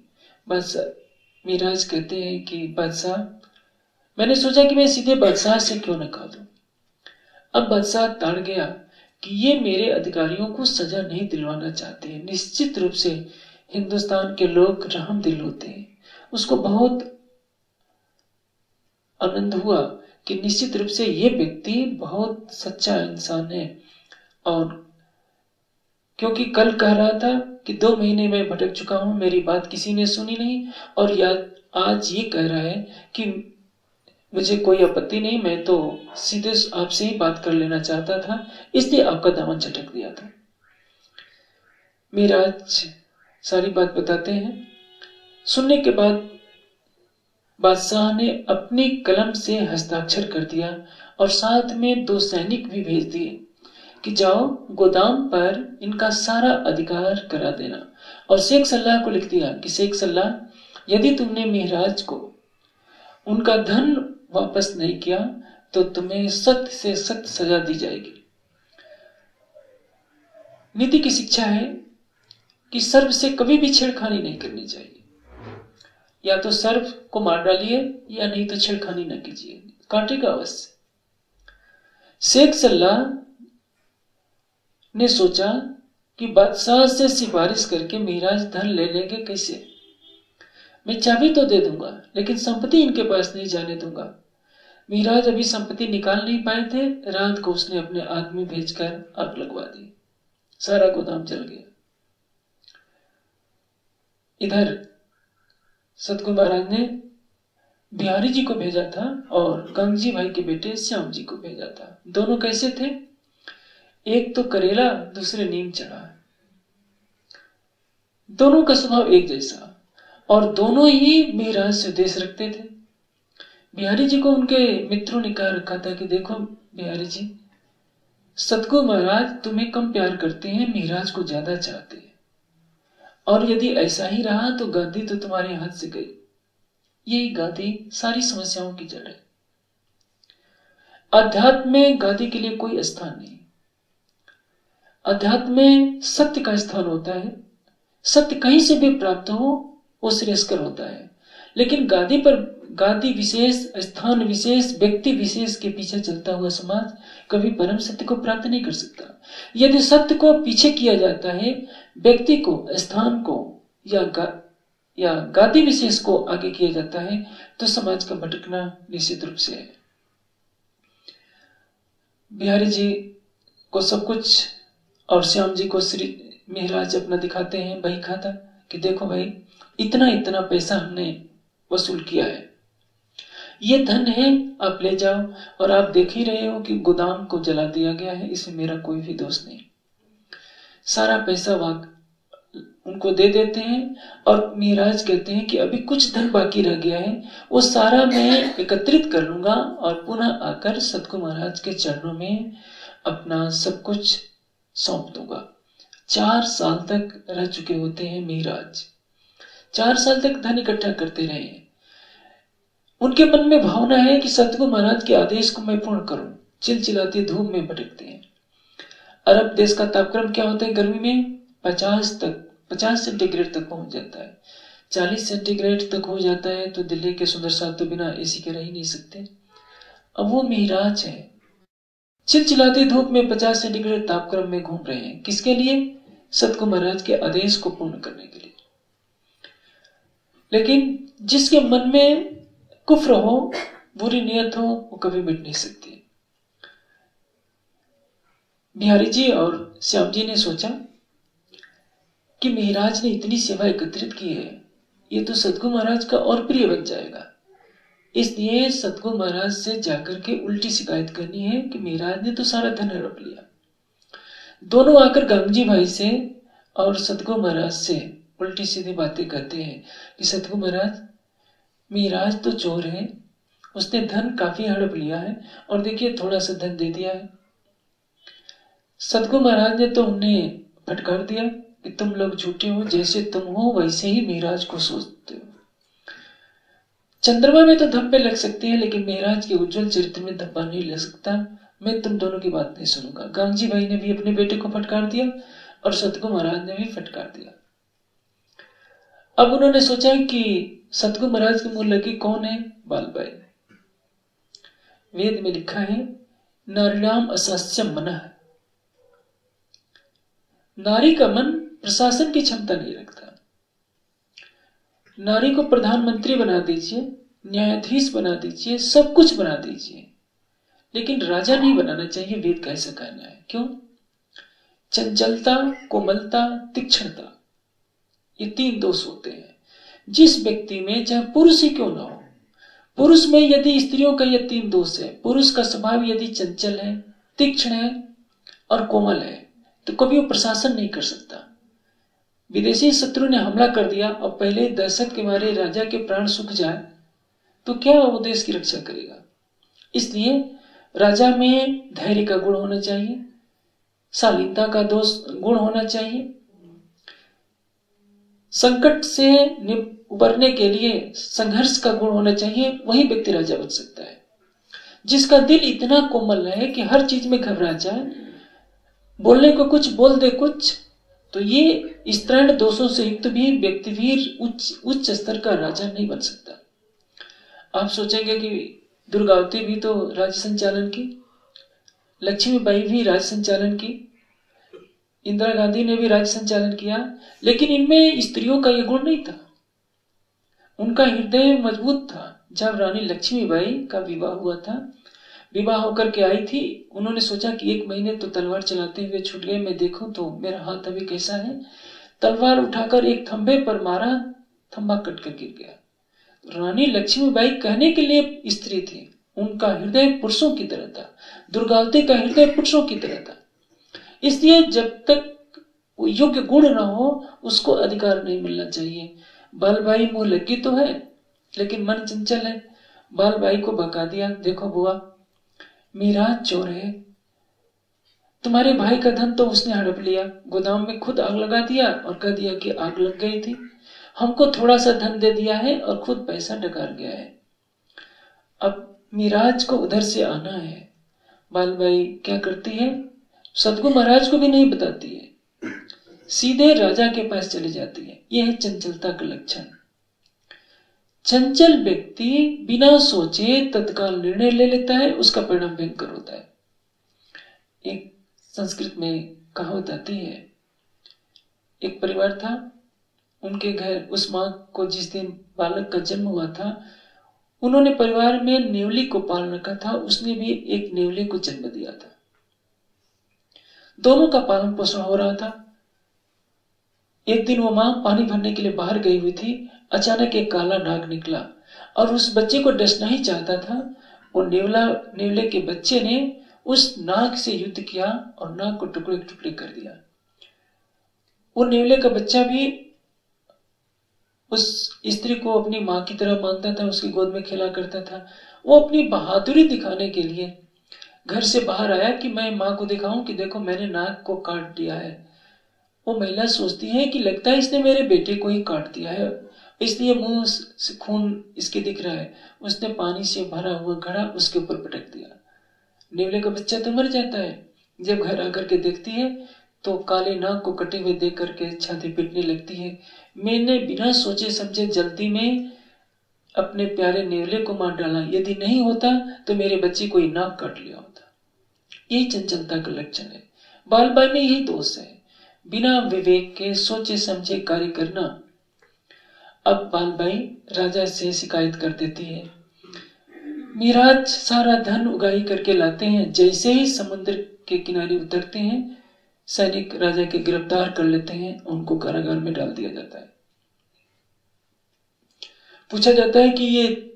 बादशाह मिराज कहते हैं कि, बादशाह, मैंने सोचा कि मैं सीधे बादशाह से क्यों न कह दू? अब बादशाह ताड़ गया कि ये मेरे अधिकारियों को सजा नहीं दिलवाना चाहते। हैं निश्चित रूप से हिंदुस्तान के लोग रहम दिल होते हैं। उसको बहुत आनंद हुआ कि निश्चित रूप से ये व्यक्ति बहुत सच्चा इंसान है। और क्योंकि कल कह रहा था कि दो महीने में भटक चुका हूँ, मेरी बात किसी ने सुनी नहीं, और या आज ये कह रहा है कि मुझे कोई आपत्ति नहीं, मैं तो सीधे आपसे ही बात कर लेना चाहता था, इसलिए आपका दामन झटक दिया था। मेरा सारी बात बताते हैं। सुनने के बाद बादशाह ने अपनी कलम से हस्ताक्षर कर दिया और साथ में दो सैनिक भी भेज दिए। कि जाओ गोदाम पर इनका सारा अधिकार करा देना। और शेख सल्लाह को लिख दिया कि शेख सल्लाह, यदि तुमने मेहराज को उनका धन वापस नहीं किया तो तुम्हें सख्त से सख्त सजा दी जाएगी। नीति की शिक्षा है कि सर्व से कभी भी छेड़खानी नहीं करनी चाहिए। या तो सर्व को मार डालिए, या नहीं तो छेड़खानी ना कीजिए। काटेगा अवश्य। शेख सल्लाह ने सोचा कि बादशाह से सिफारिश करके मिराज धन ले लेंगे कैसे? मैं चाबी तो दे दूँगा, लेकिन संपत्ति इनके पास नहीं जाने दूँगा। मिराज अभी संपत्ति निकाल नहीं पाए थे। रात को उसने अपने आदमी भेजकर आग लगवा दी। सारा गोदाम जल गया। इधर सतगुरु महाराज ने बिहारी जी को भेजा था और गंगजी भाई के बेटे श्याम जी को भेजा था। दोनों कैसे थे? एक तो करेला, दूसरे नीम चढ़ा। दोनों का स्वभाव एक जैसा, और दोनों ही मेहराज से उद्देश्य रखते थे। बिहारी जी को उनके मित्रों ने कहा, रखा था कि देखो, बिहारी जी, सतगुरु महाराज तुम्हें कम प्यार करते हैं, मेहराज को ज़्यादा चाहते हैं। और यदि ऐसा ही रहा तो गांधी तो तुम्हारे हाथ से गई। यही गांधी सारी समस्याओं की जड़ है। अध्यात्म में गांधी के लिए कोई स्थान नहीं। अध्यात्म में सत्य का स्थान होता है। सत्य कहीं से भी प्राप्त हो वो श्रेष्कर होता है। लेकिन गादी पर गादी विशेष स्थान विशेष व्यक्ति विशेष के पीछे चलता हुआ समाज कभी परम सत्य को प्राप्त नहीं कर सकता। यदि सत्य को पीछे किया जाता है व्यक्ति को स्थान को या गा, या गादी विशेष को आगे किया जाता है तो समाज का भटकना निश्चित रूप से है। बिहारी जी को सब कुछ और श्याम जी को श्री मेहराज अपना दिखाते हैं बही खाता कि देखो भाई, इतना इतना पैसा हमने वसूल किया है। ये धन है, आप ले जाओ। और आप देख ही रहे हो कि गोदाम को जला दिया गया है इसमें मेरा कोई भी दोष नहीं। सारा पैसा वाक उनको दे देते हैं और मिराज कहते हैं कि अभी कुछ धन बाकी रह गया है, वो सारा मैं एकत्रित कर लूँगा और पुनः आकर सतगु महाराज के चरणों में अपना सब कुछ सौंप दूँगा। चार साल तक रह चुके होते हैं मिराज। चार साल तक धन इकट्ठा करते रहे। हैं उनके मन में भावना है कि सतगुरु महाराज के आदेश को मैं पूर्ण करूँ। चिलचिलाती धूप में भटकते हैं। अरब देश का तापक्रम क्या होता है गर्मी में? पचास तक, पचास सेंटीग्रेड तक पहुँच जाता है। चालीस सेंटीग्रेड तक हो जाता है तो दिल्ली के सुंदर साथ तो बिना एसी के रह ही नहीं सकते। अब वो मिराज है। चिलचिलाती धूप में पचास सेंटीग्रेड तापक्रम में घूम रहे हैं। किसके लिए? सतगु महाराज के आदेश को पूर्ण करने के लिए। लेकिन जिसके मन में कुफ्र हो, बुरी नियत हो, वो कभी मिट नहीं सकती। बिहारी जी और श्याम जी ने सोचा कि मेहराज ने इतनी सेवा एकत्रित की है, ये तो सतगु महाराज का और प्रिय बन जाएगा। इसलिए सतगु महाराज से जाकर के उल्टी शिकायत करनी है कि मेहराज ने तो सारा धन हड़प लिया। दोनों आकर गंगजी भाई से और सतगु महाराज से उल्टी सीधी बातें करते हैं कि सतगु महाराज मीराज तो चोर है, उसने धन काफ़ी हड़प लिया है और देखिए थोड़ा सा धन दे दिया है। सतगु महाराज ने तो उन्हें फटकार दिया कि तुम लोग झूठे हो, जैसे तुम हो, वैसे ही मीराज को सोचते हो। चंद्रमा में तो धब्बे लग सकते हैं, लेकिन मेहराज के उज्जवल चरित्र में धब्बा नहीं लग सकता। मैं तुम दोनों की बात नहीं सुनूँगा। गांधी भाई ने भी अपने बेटे को फटकार दिया और सतगु महाराज ने भी फटकार दिया। अब उन्होंने सोचा कि सतगु महाराज के मूल लगी कौन है? बालबाई वेद में लिखा है, नारिणाम असास्यम मन। नारी का मन प्रशासन की क्षमता नहीं रखता। नारी को प्रधानमंत्री बना दीजिए, न्यायाधीश बना दीजिए, सब कुछ बना दीजिए। लेकिन राजा नहीं बनाना चाहिए, वेद का ऐसा कहना है। क्यों? चंचलता, कोमलता, तीक्षणता, ये तीन दोष होते हैं। जिस व्यक्ति में चाहे पुरुष ही क्यों ना हो, पुरुष में यदि स्त्रियों का यह तीन दोष है, पुरुष का स्वभाव यदि चंचल है, तीक्ष्ण है और कोमल है तो कभी वो प्रशासन नहीं कर सकता। विदेशी शत्रु ने हमला कर दिया और पहले दहशत के मारे राजा के प्राण सुख जाए तो क्या वो देश की रक्षा करेगा? इसलिए राजा में धैर्य का गुण होना चाहिए, शालीनता का दोष गुण होना चाहिए। संकट से उबरने के लिए संघर्ष का गुण होना चाहिए, वही व्यक्ति राजा बन सकता है। जिसका दिल इतना कोमल है कि हर चीज़ में घबरा जाए, बोलने को कुछ, बोल दे कुछ तो ये इस तरह दोषों से युक्त भी व्यक्ति भी उच्च उच्च स्तर का राजा नहीं बन सकता। आप सोचेंगे कि दुर्गावती भी तो राज्य संचालन की, लक्ष्मीबाई भी राज्य संचालन की, इंदिरा गांधी ने भी राज्य संचालन किया, लेकिन इनमें स्त्रियों का यह गुण नहीं था। उनका हृदय मज़बूत था। जब रानी लक्ष्मीबाई का विवाह हुआ था विवाह होकर के आई थी। उन्होंने सोचा कि एक महीने तो तलवार चलाते हुए छूट गए मैं देखूँ तो मेरा हाथ अभी कैसा है। तलवार उठाकर एक थंबे पर मारा, थंबा कट कर गिर गया। रानी लक्ष्मीबाई कहने के लिए स्त्री थी। उनका हृदय पुरुषों की तरह था। दुर्गावती का हृदय पुरुषों की तरह था। इसलिए जब तक योग्य गुण ना हो, उसको अधिकार नहीं मिलना चाहिए। बाल भाई मुँह लगी तो है, लेकिन मन चंचल है। बाल भाई को बका दिया, देखो बुआ मेरा चोर है। तुम्हारे भाई का धन तो उसने हड़प लिया। गोदाम में खुद आग लगा दिया और कह दिया कि आग लग गई थी। हमको थोड़ा सा धन दे दिया है और खुद पैसा डकार गया है। अब मिराज को उधर से आना है। बाल भाई क्या करती है? सदगु महाराज को भी नहीं बताती है। सीधे राजा के पास चली जाती है। यह है चंचलता का लक्षण। चंचल व्यक्ति बिना सोचे तत्काल निर्णय ले लेता है, उसका परिणाम भयंकर होता है। एक संस्कृत में कहावत आती है, एक परिवार था, उनके घर उस माँ को जिस दिन बालक का जन्म हुआ था, उन्होंने परिवार में नेवली को पाल रखा था, उसने भी एक नेवली को जन्म दिया था। दोनों का पालन पोषण हो रहा था एक दिन वो माँ पानी भरने के लिए बाहर गई हुई थी। अचानक एक काला नाग निकला और उस बच्चे को डसना ही चाहता था। वो नेवला, नेवले के बच्चे ने उस नाग से युद्ध किया और नाग को टुकड़े टुकड़े कर दिया। वो नेवले का बच्चा भी उस स्त्री को अपनी माँ की तरह मानता था, उसकी गोद में खेला करता था। वो अपनी बहादुरी दिखाने के लिए घर से बाहर आया कि मैं माँ को दिखाऊँ कि देखो मैंने नाक को काट दिया है। वो महिला सोचती है कि लगता है इसने मेरे बेटे को ही काट दिया है। इसलिए मुँह से खून इसके दिख रहा है। उसने पानी से भरा हुआ घड़ा उसके ऊपर पटक दिया। नेवले का बच्चा तो मर जाता है। जब घर आकर के देखती है तो काले नाक को कटे हुए देख करके छाती पीटने लगती है। मैंने बिना सोचे समझे जल्दी में अपने प्यारे नेवले को मार डाला। यदि नहीं होता तो मेरे बच्चे को ही नाक काट लिया होता। यही चंचलता का लक्षण है। बाल बाल में यही दोष है। बिना विवेक के सोचे समझे कार्य करना अब बाल बाई राजा से शिकायत कर देती है। मिराज सारा धन उगाई करके लाते हैं। जैसे ही समुद्र के किनारे उतरते हैं, सैनिक राजा के गिरफ़्तार कर लेते हैं। उनको कारागार में डाल दिया जाता है। पूछा जाता है कि ये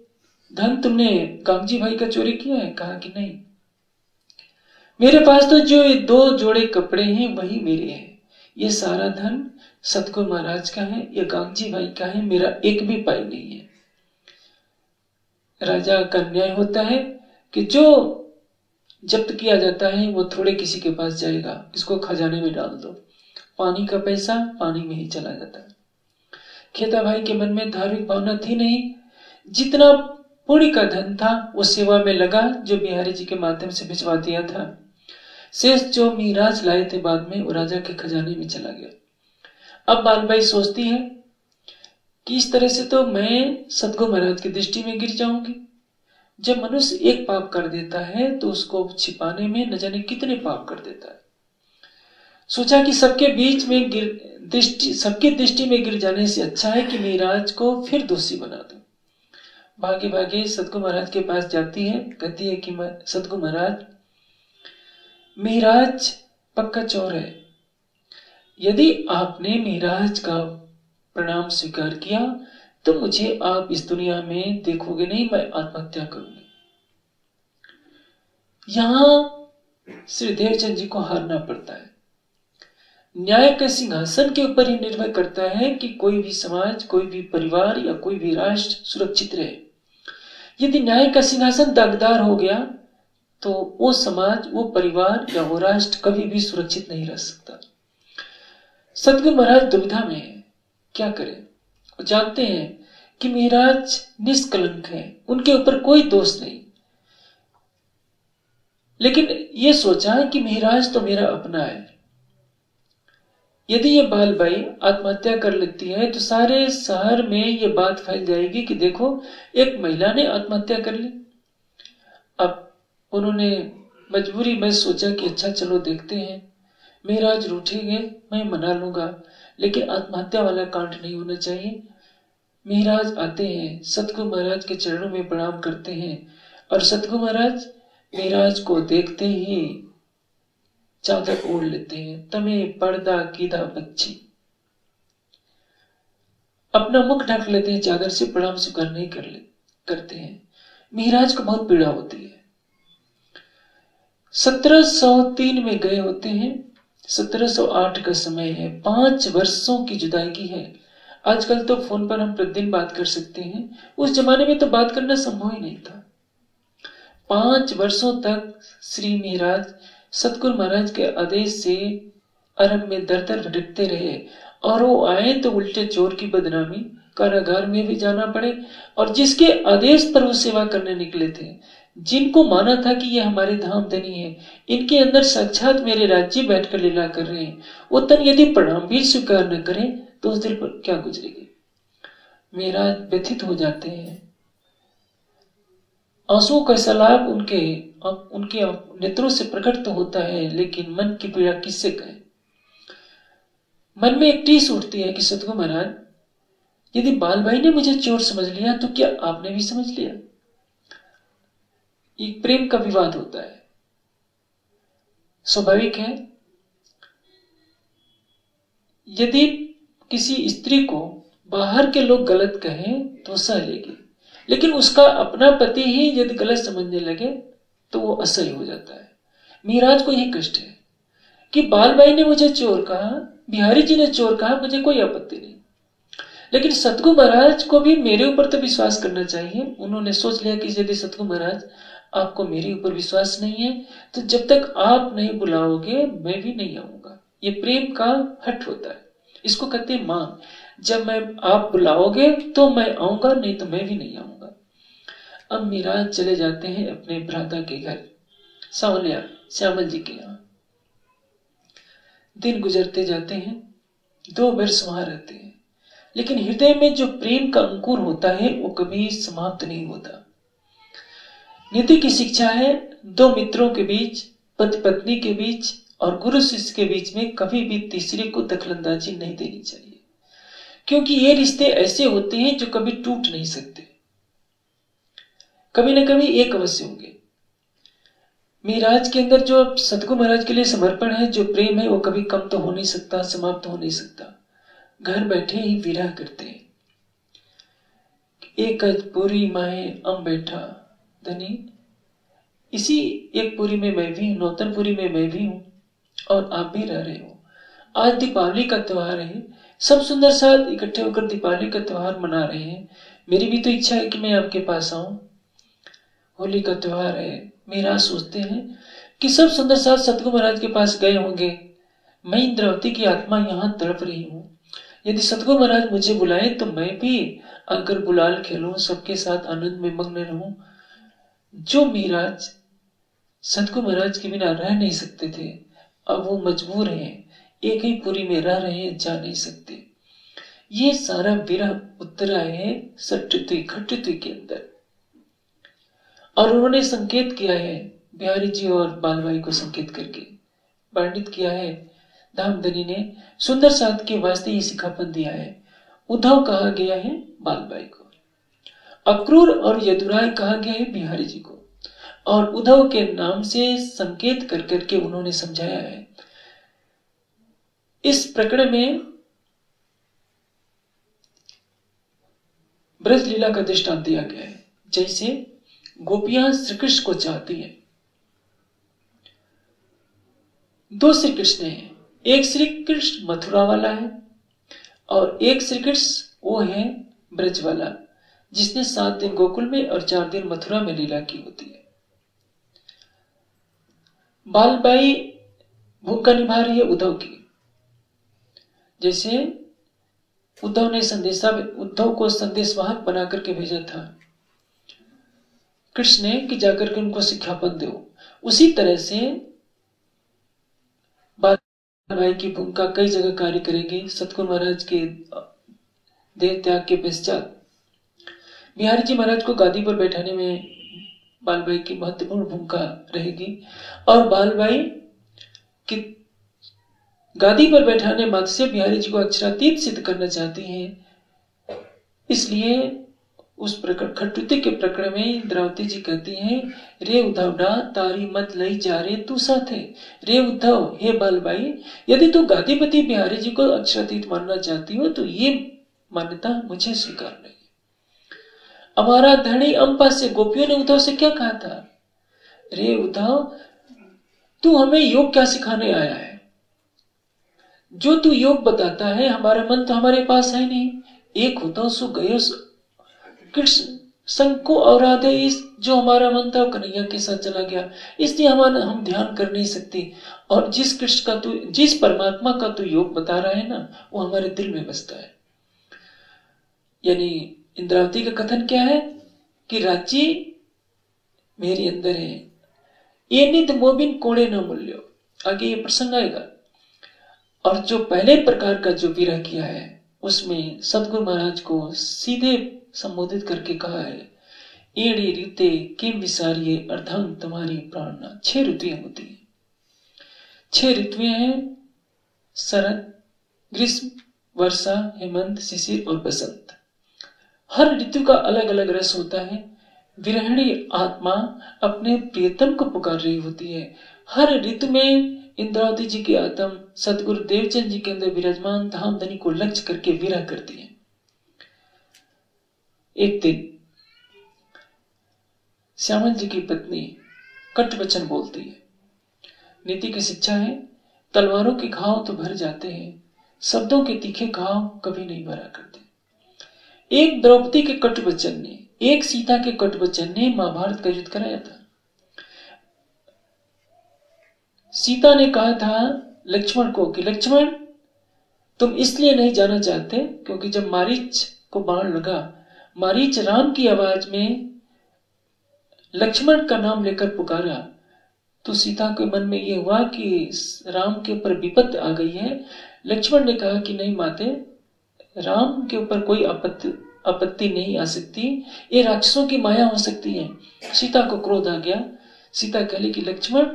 धन तुमने कामजी भाई का चोरी किया है? कहा कि नहीं। मेरे पास तो जो ये दो जोड़े कपड़े हैं, वही मेरे हैं। ये सारा धन सतगुरु महाराज का है, या गांधी भाई का है, मेरा एक भी पाई नहीं है। राजा का न्याय होता है कि जो जब्त किया जाता है, वो थोड़े किसी के पास जाएगा, इसको खजाने में डाल दो। पानी का पैसा पानी में ही चला जाता है। खेता भाई के मन में धार्मिक भावना थी नहीं। जितना पुण्य का धन था, वो सेवा में लगा, जो बिहारी जी के माध्यम से भिजवा दिया था। शेष जो मीराज लाए थे बाद में, वो राजा के खजाने में चला गया। अब बालबाई सोचती है कि इस तरह से तो मैं सदगुरु महाराज की दृष्टि में गिर जाऊँगी। जब मनुष्य एक पाप कर देता है तो उसको छिपाने में न जाने कितने पाप कर देता है। सोचा कि सबके बीच में गिर, दृष्टि, सबकी दृष्टि में गिर जाने से अच्छा है कि मीराज को फिर दोषी बना दो। भागे भागे सदगु महाराज के पास जाती है, कहती है कि सदगु महाराज मीराज पक्का चोर है। यदि आपने मीराज का प्रणाम स्वीकार किया तो मुझे आप इस दुनिया में देखोगे नहीं, मैं आत्महत्या करूँगी। यहाँ श्री देवचंद जी को हारना पड़ता है। न्याय के सिंहासन के ऊपर ही निर्भर करता है कि कोई भी समाज, कोई भी परिवार या कोई भी राष्ट्र सुरक्षित रहे। यदि न्याय का सिंहासन दागदार हो गया तो वो समाज, वो परिवार या वो राष्ट्र कभी भी सुरक्षित नहीं रह सकता। सदगुरु महाराज दुविधा में है। क्या करें? वो जानते हैं कि महाराज निष्कलंक है। उनके ऊपर कोई दोष नहीं। लेकिन ये सोचा कि महाराज तो मेरा अपना है। यदि ये बाल भाई आत्महत्या कर लेती है तो सारे शहर में ये बात फैल जाएगी कि देखो, एक महिला ने आत्महत्या कर ली। उन्होंने मजबूरी में सोचा कि अच्छा चलो देखते हैं। मेराज रूठेंगे मैं मना लूँगा, लेकिन आत्महत्या वाला कांड नहीं होना चाहिए। महाराज आते हैं सतगु महाराज के चरणों में प्रणाम करते हैं और सतगु महाराज महाराज को देखते ही चादर ओढ़ लेते हैं। तमे पर्दा कीदा बच्ची। अपना मुख ढक लेते हैं, चादर से प्रणाम स्वीकार नहीं कर ले, करते हैं। महाराज को बहुत पीड़ा होती है। सत्रह सौ तीन में गए होते हैं। सत्रह सौ आठ का समय है। पाँच वर्षों की जुदाई है। आजकल तो फ़ोन पर हम प्रतिदिन बात कर सकते हैं। उस जमाने में तो बात करना संभव ही नहीं था। पाँच वर्षों तक श्री महाराज सतगुरु महाराज के आदेश से अरब में दर दर भटकते रहे और वो आए तो उल्टे चोर की बदनामी, कारागार में भी जाना पड़े और जिसके आदेश पर वो सेवा करने निकले थे जिनको माना था कि ये हमारे धाम धनी है, इनके अंदर साक्षात मेरे राज्य बैठकर लीला कर रहे हैं। वो तन यदि प्रणाम भी स्वीकार न करें तो उस दिल पर क्या गुजरेगी? मेरा व्यथित हो जाते हैं। आंसुओं का सलाब उनके उनके नेत्रों से प्रकट तो होता है, लेकिन मन की पीड़ा किससे कहे? मन में एक टीस उठती है कि सतगु महाराज, यदि बाल भाई ने मुझे चोर समझ लिया तो क्या आपने भी समझ लिया? एक प्रेम का विवाद होता है। स्वाभाविक है, यदि किसी स्त्री को बाहर के लोग गलत कहें तो सह लेगी। लेकिन उसका अपना पति ही यदि गलत समझने लगे तो वो असह्य हो जाता है। मीराज को यही कष्ट है कि बाल भाई ने मुझे चोर कहा, बिहारी जी ने चोर कहा, मुझे कोई आपत्ति नहीं। लेकिन सतगु महाराज को भी मेरे ऊपर तो विश्वास करना चाहिए। उन्होंने सोच लिया कि यदि सतगु महाराज आपको मेरे ऊपर विश्वास नहीं है तो जब तक आप नहीं बुलाओगे, मैं भी नहीं आऊँगा। ये प्रेम का हट होता है। इसको कहते हैं मांग जब मैं, आप बुलाओगे तो मैं आऊँगा, नहीं तो मैं भी नहीं आऊँगा। अब मीरा चले जाते हैं अपने भ्राता के घर। सावलिया श्यामल जी के यहाँ। दिन गुजरते जाते हैं। दो वर्ष वहाँ रहते हैं। लेकिन हृदय में जो प्रेम का अंकुर होता है, वो कभी समाप्त नहीं होता। नीति की शिक्षा है। दो मित्रों के बीच पति पत्नी के बीच और गुरु शिष्य के बीच में कभी भी तीसरे को दखलंदाजी नहीं देनी चाहिए। क्योंकि ये रिश्ते ऐसे होते हैं जो कभी टूट नहीं सकते। कभी ना कभी एक अवश्य होंगे। मीराज के अंदर जो सतगु महाराज के लिए समर्पण है, जो प्रेम है, वो कभी कम तो हो नहीं सकता, समाप्त तो हो नहीं सकता। घर बैठे ही विरह करते हैं। एक पूरी माए अम बैठा धनी इसी एक पूरी में मैं भी हूँ नौतनपुरी में मैं भी हूँ, और आप भी रह रहे हो। आज दीपावली का त्योहार है। सब सुंदर साथ इकट्ठे होकर दीपावली का त्योहार मना रहे हैं। मेरी भी तो इच्छा है कि मैं आपके पास आऊँ। होली का त्योहार है। मेरा सोचते हैं कि सब सुंदर साथ सतगु महाराज के पास गए होंगे। मैं इंद्रावती की आत्मा यहाँ तड़प रही हूँ। यदि सतगुरु महाराज मुझे बुलाए तो मैं भी आकर गुलाल खेलूं, सबके साथ आनंद में मग्न रहूँ। जो मीराज सतगुरु महाराज के बिना रह नहीं सकते थे, अब वो मजबूर हैं, एक ही पूरी में रह रहे हैं, जा नहीं सकते। ये सारा विरह उतरा है सट्टुति खट्टुति के अंदर। और उन्होंने संकेत किया है, बिहारी जी और बालबाई को संकेत करके। वर्णित किया है धामधनी ने, सुंदर साथ के वास्ते ये सिखापन दिया है। उद्धव कहा गया है बालबाई को। अक्रूर और यदुराय कहा गया है बिहारी जी को, और उद्धव के नाम से संकेत कर करके उन्होंने समझाया है। इस प्रकरण में ब्रज लीला का दृष्टांत दिया गया है, जैसे गोपियाँ श्री कृष्ण को चाहती हैं। दो श्री कृष्ण हैं, एक श्री कृष्ण मथुरा वाला है, और एक श्री कृष्ण वो है ब्रज वाला जिसने सात दिन गोकुल में और चार दिन मथुरा में लीला की होती है। बालबाई भूखा निभा रही है उद्धव की। जैसे उद्धव ने संदेशा उद्धव को संदेशवाहक बना करके भेजा था। कृष्ण ने कि जाकर के उनको शिक्षापन दो। उसी तरह से भाई की भूमिका कई जगह कार्य करेगी। सतगुरु महाराज के देह त्याग के पश्चात बिहारी जी महाराज को गादी पर बैठाने में बाल भाई की महत्वपूर्ण भूमिका रहेगी। और बालबाई की गादी पर बैठाने मात्र से बिहारी जी को अक्षरातीत सिद्ध करना चाहती हैं। इसलिए उस प्रकरण खटुति के प्रकरण में द्रौपदी जी कहती हैं, रे उद्धवडा तारी मत लई जा रे तू साथे। रे उद्धव, हे बालबाई, यदि तू गादीपति बिहारी जी को अक्षरातीत मानना चाहती हो तो ये मान्यता मुझे स्वीकार नहीं। हमारा धनी अंपा से, गोपियों ने उद्धव से क्या कहा था? रे उद्धव, तू हमें योग क्या सिखाने आया है? जो तू योग बताता है, हमारा मन तो हमारे पास है नहीं। एक होता सो गयो कृष्ण संघ को और इस जो हमारा मन था कन्हैया के साथ चला गया। इसलिए हमारा हम ध्यान कर नहीं सकते। और जिस कृष्ण का तू जिस परमात्मा का तू योग बता रहा है ना, वो हमारे दिल में बसता है। यानी इंद्रावती का कथन क्या है? कि रांची मेरे अंदर है। ये निध मोबिन कोड़े न मूल्यो। आगे ये प्रसंग आएगा। और जो पहले प्रकार का जो विरह किया है, उसमें सदगुरु महाराज को सीधे संबोधित करके कहा है, एड़ी रीते किम विसारिये अर्धांग तुम्हारी प्राणना। छह ऋतुएँ होती है। छह ऋतुएँ हैं, शरद, ग्रीष्म, वर्षा, हेमंत, शिशिर और बसंत। हर ऋतु का अलग अलग रस होता है। विरहणी आत्मा अपने प्रियतम को पुकार रही होती है। हर ऋतु में इंद्रावती जी की आत्म सदगुरु देवचंद जी के अंदर विराजमान धाम धनी को लक्ष्य करके विरह करती है। एक दिन, श्यामल जी की पत्नी कट वचन बोलती है, नीति की शिक्षा है, तलवारों के घाव तो भर जाते हैं, शब्दों के तीखे घाव कभी नहीं भरा करते। एक द्रौपदी के कट वचन ने, एक सीता के कट वचन ने महाभारत का युद्ध कराया था। सीता ने कहा था, लक्ष्मण को कि लक्ष्मण, तुम इसलिए नहीं जाना चाहते क्योंकि जब मारीच को बाण लगा, मारीच राम की आवाज़ में लक्ष्मण का नाम लेकर पुकारा तो सीता के मन में यह हुआ कि राम के ऊपर विपत्त आ गई है। लक्ष्मण ने कहा कि नहीं माते राम के ऊपर कोई आपत्ति आपत्ति नहीं आ सकती। ये राक्षसों की माया हो सकती है। सीता को क्रोध आ गया। सीता कहली कि, लक्ष्मण,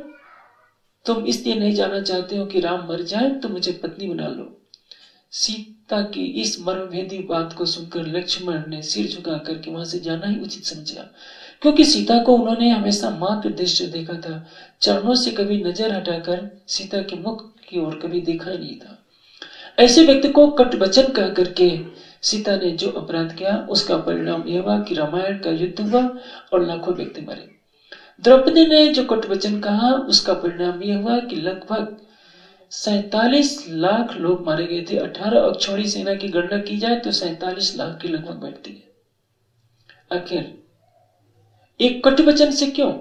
तुम इसलिए नहीं जाना चाहते हो कि राम मर जाए तो मुझे पत्नी बना लो। सीता की इस मर्मभेदी बात को सुनकर लक्ष्मण ने सिर झुका करके वहाँ से जाना ही उचित समझा। क्योंकि सीता को उन्होंने हमेशा माँ के दृश्य देखा था। चरणों से कभी नज़र हटाकर सीता के मुख की ओर कभी देखा ही नहीं था। ऐसे व्यक्ति को कट वचन कह करके सीता ने जो अपराध किया, उसका परिणाम यह हुआ कि रामायण का युद्ध हुआ और लाखों व्यक्ति मरे। द्रौपदी ने जो कटवचन कहा, उसका परिणाम यह हुआ कि लगभग सैतालीस लाख लोग मारे गए थे। अठारह अक्षौड़ी सेना की गणना की जाए तो सैतालीस लाख के लगभग बैठती है। आखिर, एक कटवचन से क्यों?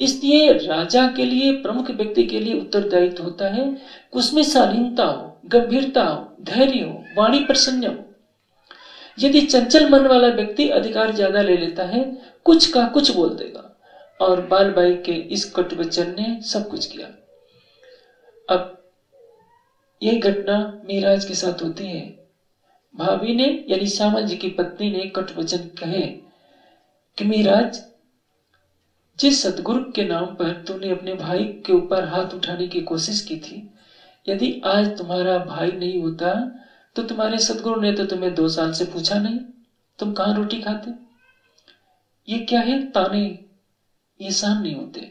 इसलिए राजा के लिए, प्रमुख व्यक्ति के लिए उत्तरदायित्व होता है उसमें शालीनता हो। गंभीरता हो धैर्य हो वाणी पर संयम हो यदि चंचल मन वाला व्यक्ति अधिकार ज़्यादा ले लेता है, कुछ का कुछ बोल देगा, और बाल बाई के इस कटवचन ने सब कुछ किया। अब यह घटना मीराज के साथ होती है। भाभी ने, यानी श्यामल जी की पत्नी ने कटवचन कहे कि, मीराज, जिस सदगुरु के नाम पर तूने अपने भाई के ऊपर हाथ उठाने की कोशिश की थी यदि आज तुम्हारा भाई नहीं होता तो तुम्हारे सदगुरु ने तो तुम्हें दो साल से पूछा नहीं, तुम कहाँ रोटी खाते? ये क्या है? ताने, ये नहीं होते।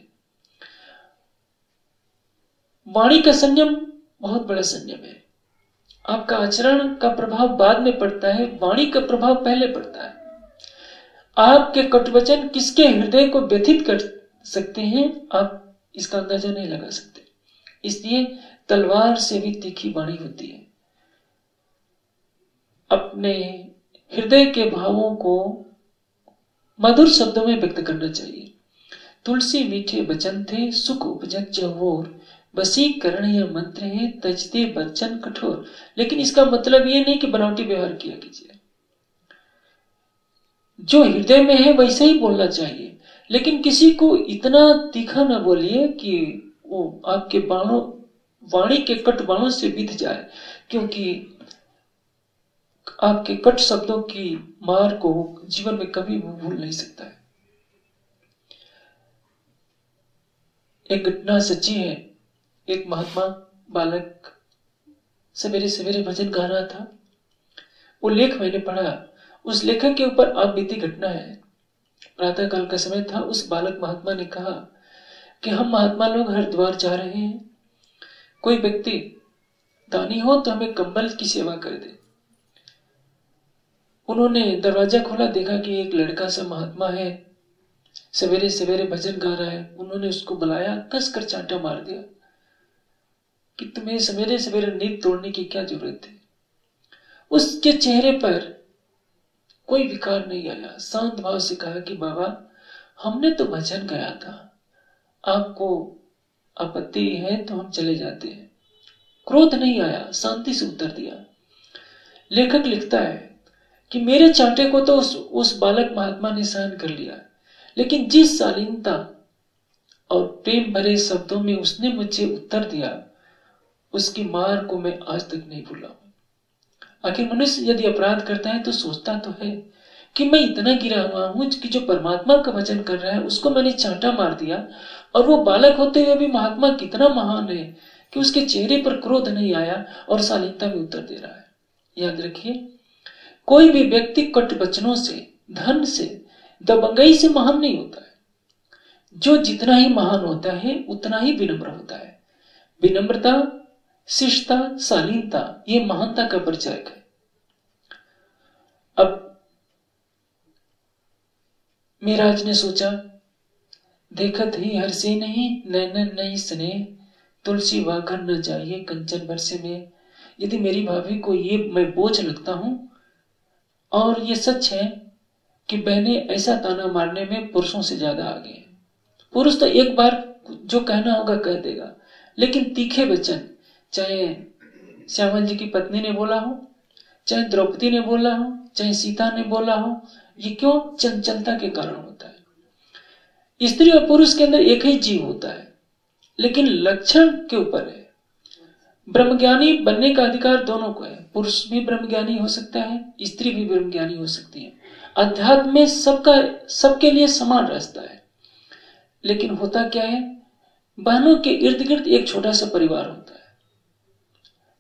वाणी का संयम बहुत बड़ा संयम है। आपका आचरण का प्रभाव बाद में पड़ता है, वाणी का प्रभाव पहले पड़ता है। आपके कटवचन किसके हृदय को व्यथित कर सकते हैं, आप इसका अंदाज़ा नहीं लगा सकते। इसलिए तलवार से भी तीखी बाणी होती है। अपने हृदय के भावों को मधुर शब्दों में व्यक्त करना चाहिए। तुलसी मीठे बचन थे, सुख उपजत जहोर वसीकरण मंत्र है, तजते बच्चन कठोर। लेकिन इसका मतलब ये नहीं कि बनावटी व्यवहार किया कीजिए। जो हृदय में है, वैसे ही बोलना चाहिए। लेकिन किसी को इतना तीखा ना बोलिए कि वो आपके बाणों वाणी के कट बाणों से बीत जाए, क्योंकि आपके कट शब्दों की मार को जीवन में कभी भूल नहीं सकता है। एक घटना सच्ची है। एक महात्मा बालक सवेरे सवेरे भजन गा रहा था। वो लेख मैंने पढ़ा, उस लेखक के ऊपर आप बीती घटना है। प्रातः काल का समय था, उस बालक महात्मा ने कहा कि हम महात्मा लोग हरिद्वार जा रहे हैं। कोई व्यक्ति दानी हो तो हमें कंबल की सेवा कर दे। उन्होंने दरवाज़ा खोला, देखा कि एक लड़का सा महात्मा है। सवेरे सवेरे भजन गा रहा है। उन्होंने उसको बुलाया कस कर चांटा मार दिया कि तुम्हें सवेरे सवेरे नींद तोड़ने की क्या ज़रूरत है? उसके चेहरे पर कोई विकार नहीं आया। शांत भाव से कहा कि, बाबा, हमने तो भजन गाया था। आपको आपत्ति है तो हम चले जाते हैं। क्रोध नहीं आया, शांति से उत्तर दिया। लेखक लिखता है कि मेरे चांटे को तो उस उस बालक महात्मा ने सहन कर लिया, लेकिन जिस शालीनता और प्रेम भरे शब्दों में उसने मुझे उत्तर दिया, उसकी मार को मैं आज तक नहीं भूला। आखिर मनुष्य यदि अपराध करता है तो सोचता तो है कि मैं इतना गिरा हुआ हूँ कि जो परमात्मा का वचन कर रहा है, उसको मैंने चांटा मार दिया और वो बालक होते हुए भी महात्मा कितना महान है कि उसके चेहरे पर क्रोध नहीं आया और शालीनता में उत्तर दे रहा है। याद रखिए, कोई भी व्यक्ति कट वचनों से, धन से, दबंगई से महान नहीं होता है। जो जितना ही महान होता है, उतना ही विनम्र होता है। विनम्रता, शिष्टता, शालीनता, ये महानता का परिचायक है। अब मेराज ने सोचा देखत ही हर से नहीं, नैनन नहीं सने तुलसी वाघर न जाइए कंचन बरसे में। यदि मेरी भाभी को ये मैं बोझ लगता हूँ, और ये सच है कि बहने ऐसा ताना मारने में पुरुषों से ज़्यादा आगे हैं। पुरुष तो एक बार जो कहना होगा कह देगा। लेकिन तीखे वचन, चाहे श्यामल जी की पत्नी ने बोला हो, चाहे द्रौपदी ने बोला हो, चाहे सीता ने बोला हो, ये क्यों चंचलता के कारण होता है? स्त्री और पुरुष के अंदर एक ही जीव होता है, लेकिन लक्षण के ऊपर है। ब्रह्मज्ञानी बनने का अधिकार दोनों को है। पुरुष भी ब्रह्मज्ञानी हो सकता है, स्त्री भी ब्रह्मज्ञानी हो सकती है। अध्यात्म में सबका, सबके लिए समान रास्ता है। लेकिन होता क्या है? बहनों के इर्द गिर्द एक छोटा सा परिवार होता है।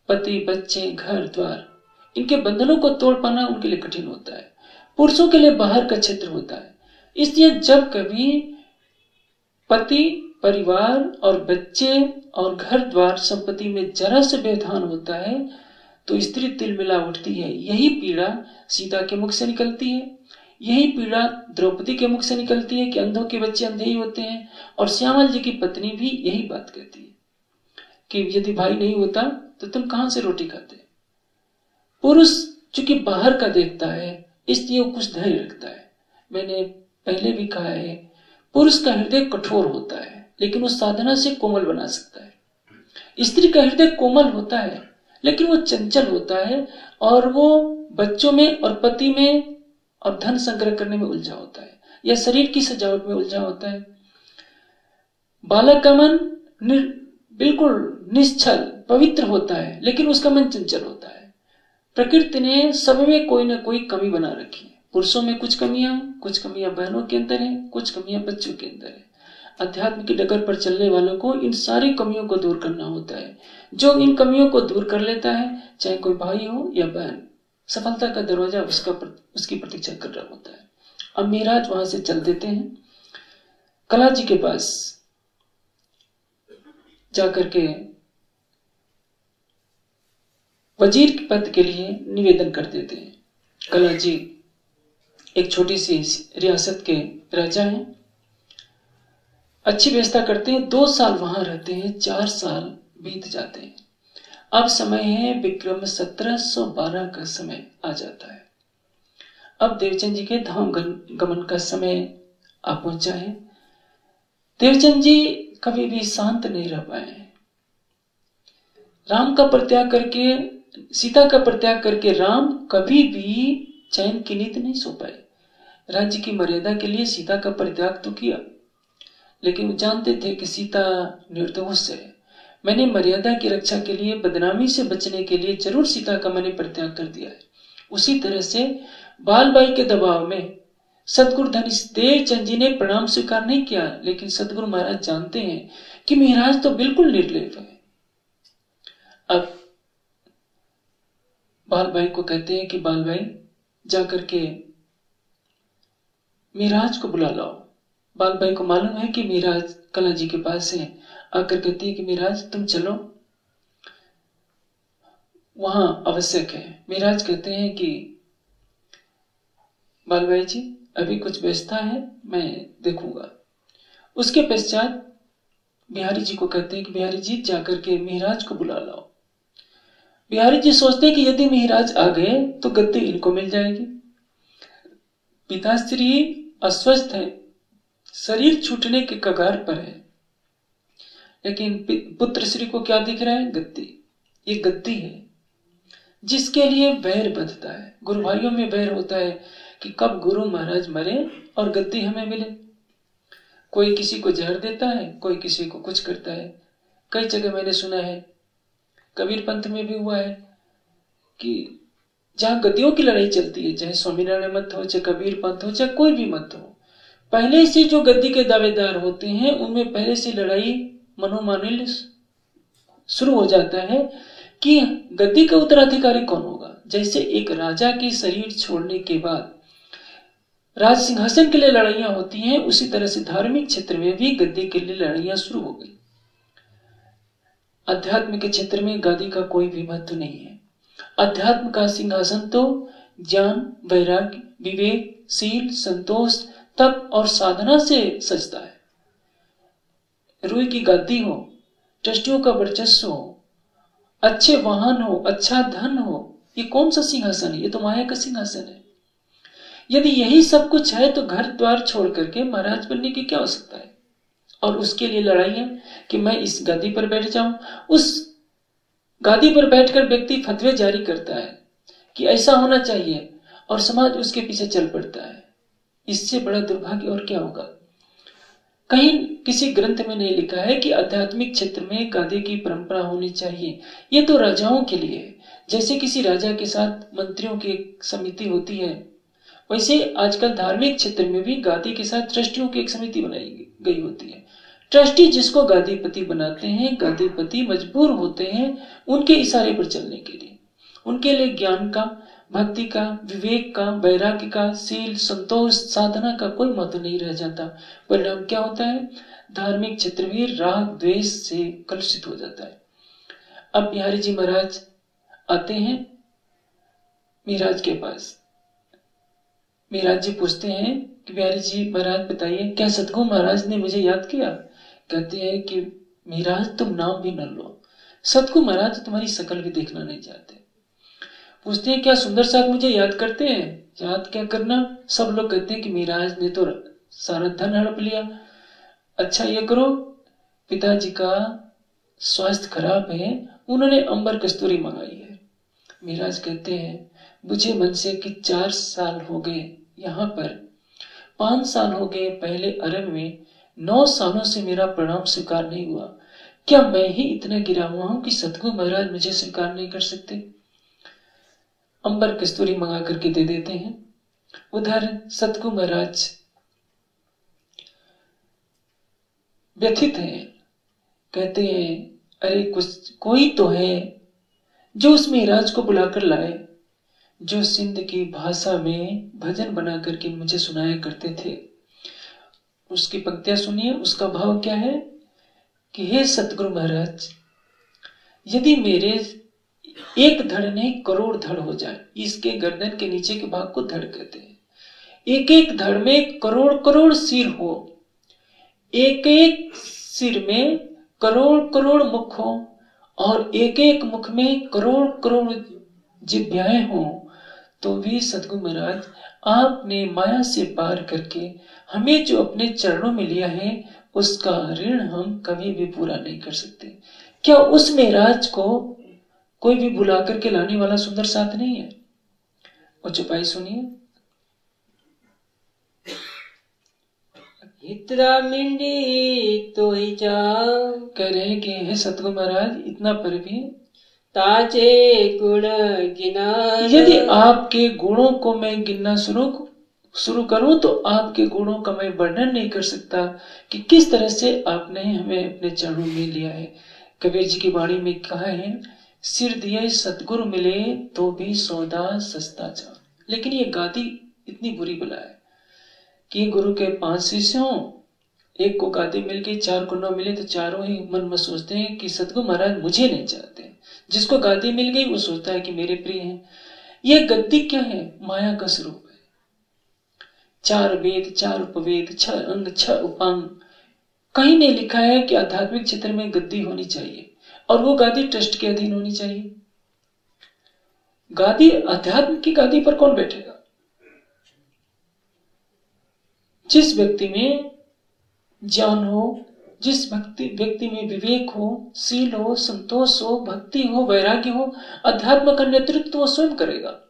पति, बच्चे, घर, द्वार, इनके बंधनों को तोड़ पाना उनके लिए कठिन होता है। पुरुषों के लिए बाहर का क्षेत्र होता है। इसलिए जब कभी पति, परिवार और बच्चे और घर द्वार संपत्ति में जरा से व्यवधान होता है तो स्त्री तिलमिला उठती है। यही पीड़ा सीता के मुख से निकलती है। यही पीड़ा द्रौपदी के मुख से निकलती है कि अंधों के बच्चे अंधे ही होते हैं। और श्यामल जी की पत्नी भी यही बात कहती है कि यदि भाई नहीं होता तो तुम कहाँ से रोटी खाते? पुरुष चूँकि बाहर का देखता है, इसलिए वो कुछ धैर्य रखता है। मैंने पहले भी कहा है पुरुष का हृदय कठोर होता है, लेकिन वो साधना से कोमल बना सकता है। स्त्री का हृदय कोमल होता है, लेकिन वो चंचल होता है और वो बच्चों में और पति में और धन संग्रह करने में उलझा होता है, या शरीर की सजावट में उलझा होता है। बालक का मन बिल्कुल निश्चल, पवित्र होता है, लेकिन उसका मन चंचल होता है। प्रकृति ने सब में कोई ना कोई कमी बना रखी है। पुरुषों में कुछ कमियाँ कुछ कमियाँ बहनों के अंदर है, कुछ कमियाँ बच्चों के अंदर है। अध्यात्म की डगर पर चलने वालों को इन सारी कमियों को दूर करना होता है। जो इन कमियों को दूर कर लेता है, चाहे कोई भाई हो या बहन, सफलता का दरवाज़ा उसका उसकी प्रतीक्षा कर रहा होता है। अब मीराज वहाँ से चल देते हैं। कला जी के पास जाकर के वज़ीर के पद के लिए निवेदन कर देते हैं। कला जी एक छोटी सी रियासत के राजा हैं। अच्छी व्यवस्था करते हैं, दो साल वहाँ रहते हैं, चार साल बीत जाते हैं। अब समय है विक्रम सत्रह सौ बारह का समय आ जाता है। अब देवचंद जी के धाम गमन का समय आ पहुँचा है। देवचंद जी कभी भी शांत नहीं रह पाए राम का प्रत्याग करके, सीता का प्रत्याग करके राम कभी भी चैन की नींद नहीं सो पाए। राज्य की मर्यादा के लिए सीता का परित्याग तो किया, लेकिन वो जानते थे कि सीता निर्दोष है। मैंने मर्यादा की रक्षा के लिए, बदनामी से बचने के लिए ज़रूर सीता का मैंने परित्याग कर दिया है। उसी तरह से बाल बाई के दबाव में सदगुरु धनी देव चंद जी ने प्रणाम स्वीकार नहीं किया, लेकिन सदगुरु महाराज जानते हैं कि महाराज तो बिल्कुल निर्लेप है। अब बाल भाई को कहते हैं कि बाल भाई जाकर के मीराज को बुला लाओ। बाल भाई को मालूम है कि मीराज कला जी के पास है। आकर कहती है कि मीराज, तुम चलो। वहाँ आवश्यक है। मीराज कहते हैं कि बाल भाई जी, अभी कुछ व्यवस्था है, मैं देखूँगा। उसके पश्चात बिहारी जी को कहते हैं कि बिहारी जी, जाकर के मिहराज को बुला लाओ। बिहारी जी सोचते हैं कि यदि मिहराज आ गए तो गद्दी इनको मिल जाएगी। पिताश्री अस्वस्थ है, शरीर छूटने के कगार पर है। लेकिन पुत्र श्री को क्या दिख रहा है? गद्दी। ये गद्दी है, जिसके लिए वैर बधता है। गुरु भाइयों में वैर होता है कि कब गुरु महाराज मरे और गद्दी हमें मिले। कोई किसी को जहर देता है, कोई किसी को कुछ करता है। कई जगह मैंने सुना है कबीर पंथ में भी हुआ है कि जहाँ गद्दियों की लड़ाई चलती है, चाहे स्वामीनारायण मत हो, चाहे कबीर पंथ हो, चाहे कोई भी मत हो। पहले से जो गद्दी के दावेदार होते हैं, उनमें पहले से लड़ाई मनोमानिल शुरू हो जाता है कि गद्दी का उत्तराधिकारी कौन होगा। जैसे एक राजा के शरीर छोड़ने के बाद राज सिंहासन के लिए लड़ाइयाँ होती हैं, उसी तरह से धार्मिक क्षेत्र में भी गद्दी के लिए लड़ाइयाँ शुरू हो गई। अध्यात्म के क्षेत्र में गादी का कोई भी महत्व नहीं है। अध्यात्म का सिंहासन तो ज्ञान, वैराग्य, विवेक, सील, संतोष, तप और साधना से सजता है। रुई की गद्दी हो, ट्रस्टियों का वर्चस्व हो, अच्छे वाहन हो अच्छा धन हो, ये कौन सा सिंहासन है? ये तो माया का सिंहासन है। यदि यही सब कुछ है तो घर द्वार छोड़ करके महाराज बनने की क्या आवश्यकता है? और उसके लिए लड़ाई है कि मैं इस गादी पर बैठ जाऊँ, उस गादी पर बैठकर व्यक्ति फतवे जारी करता है कि ऐसा होना चाहिए और समाज उसके पीछे चल पड़ता है। इससे बड़ा दुर्भाग्य और क्या होगा? कहीं किसी ग्रंथ में नहीं लिखा है कि आध्यात्मिक क्षेत्र में गादी की परंपरा होनी चाहिए। ये तो राजाओं के लिए है। जैसे किसी राजा के साथ मंत्रियों की एक समिति होती है, वैसे आजकल धार्मिक क्षेत्र में भी गादी के साथ ट्रस्टियों की एक समिति बनाई गई होती है। ट्रस्टी जिसको गादीपति बनाते हैं, गादीपति मजबूर होते हैं उनके इशारे पर चलने के लिए। उनके लिए ज्ञान का, भक्ति का, विवेक का, वैराग्य का, सील, संतोष, साधना का कोई महत्व नहीं रह जाता। परिणाम क्या होता है? धार्मिक क्षेत्र भी राग, द्वेष से कलुषित हो जाता है। अब बिहारी जी महाराज आते हैं मिराज के पास। मिराज जी पूछते हैं कि बिहारी जी महाराज बताइए, क्या सतगुरु महाराज ने मुझे याद किया? कहते हैं कि मिराज तुम नाम भी न लो। सतगुरु महाराज तुम्हारी शकल भी देखना नहीं चाहते। पूछते हैं, क्या सुंदर साथ मुझे याद करते हैं? याद क्या करना? सब लोग कहते हैं कि मिराज ने तो सारा धन हड़प लिया। अच्छा ये करो, पिताजी का स्वास्थ्य खराब है, उन्होंने अंबर कस्तूरी मंगाई है। मिराज कहते हैं, मुझे मन से कि चार साल हो गए यहाँ पर। पाँच साल हो गए पहले अरब में नौ सालों से मेरा प्रणाम स्वीकार नहीं हुआ। क्या मैं ही इतना गिरा हुआ हूँ कि सतगुरु महाराज मुझे स्वीकार नहीं कर सकते? अंबर कस्तूरी मंगा करके दे देते हैं। उधर सतगुरु महाराज व्यथित हैं। कहते हैं, अरे, कुछ, कोई तो है जो उस महाराज को बुलाकर लाए, जो सिंध की भाषा में भजन बना करके मुझे सुनाया करते थे। उसकी पंक्तियाँ सुनिए, उसका भाव क्या है? कि हे सतगुरु महाराज, यदि मेरे एक धड़ नहीं, करोड़ धड़ हो जाए, इसके गर्दन के नीचे के भाग को धड़ कहते हैं। एक एक धड़ में करोड़ करोड़ सिर हो एक एक सिर में करोड़ करोड़ मुख हो, और एक एक मुख में करोड़ करोड़ जिभ्याएँ हो तो भी सतगुरु महाराज आपने माया से पार करके हमें जो अपने चरणों में लिया है उसका ऋण हम कभी भी पूरा नहीं कर सकते। क्या उस मेराज को कोई भी बुला करके लाने वाला सुंदर साथ नहीं है? और चुपाई सुनिए। इतना मिंडी तो ही जा कह रहे हैं कि हे सतगुरु महाराज इतना पर भी ताजे गुण गिना यदि आपके गुणों को मैं गिनना शुरू शुरू करूँ तो आपके गुणों का मैं वर्णन नहीं कर सकता कि किस तरह से आपने हमें अपने चरणों में लिया है। कबीर जी की वाणी में कहा है सिर दिए सतगुरु मिले तो भी सौदा सस्ता जा। लेकिन ये गादी इतनी बुरी बला है कि गुरु के पाँच शिष्य शिष्यों एक को गादी मिल गई चार को न मिले तो चारों ही मन में सोचते हैं कि सतगुरु महाराज मुझे नहीं चाहते जिसको गादी मिल गई, वो सोचता है कि मेरे प्रिय हैं। ये गद्दी क्या है? माया का स्वरूप है। चार वेद, चार उपवेद, छह अंग, छह उपांग। कहीं नहीं लिखा है कि आध्यात्मिक क्षेत्र में गद्दी होनी चाहिए, और वो गादी ट्रस्ट के अधीन होनी चाहिए। गादी अध्यात्म की गादी पर कौन बैठेगा? जिस व्यक्ति में ज्ञान हो जिस भक्ति, व्यक्ति में विवेक हो, सील हो, संतोष हो, भक्ति हो, वैराग्य हो, अध्यात्म का नेतृत्व वो स्वयं करेगा।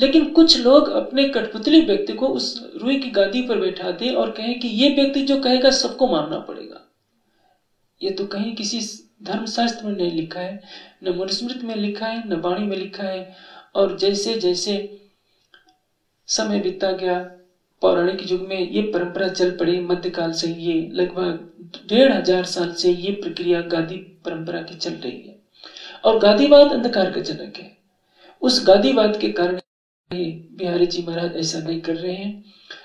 लेकिन कुछ लोग अपने कठपुतली व्यक्ति को उस रुई की गादी पर बैठा दे और कहें कि ये व्यक्ति जो कहेगा सबको मानना पड़ेगा। ये तो कहीं किसी धर्मशास्त्र में नहीं लिखा है, न मनुस्मृत में लिखा है, न वाणी में लिखा है। और जैसे जैसे समय बीतता गया, पौराणिक युग में ये परंपरा चल पड़ी, मध्यकाल से ये लगभग डेढ़ हज़ार साल से ये प्रक्रिया गादी परंपरा की चल रही है। और गादीवाद अंधकार का जनक है। उस गादीवाद के कारण बिहारी जी महाराज ऐसा नहीं कर रहे हैं।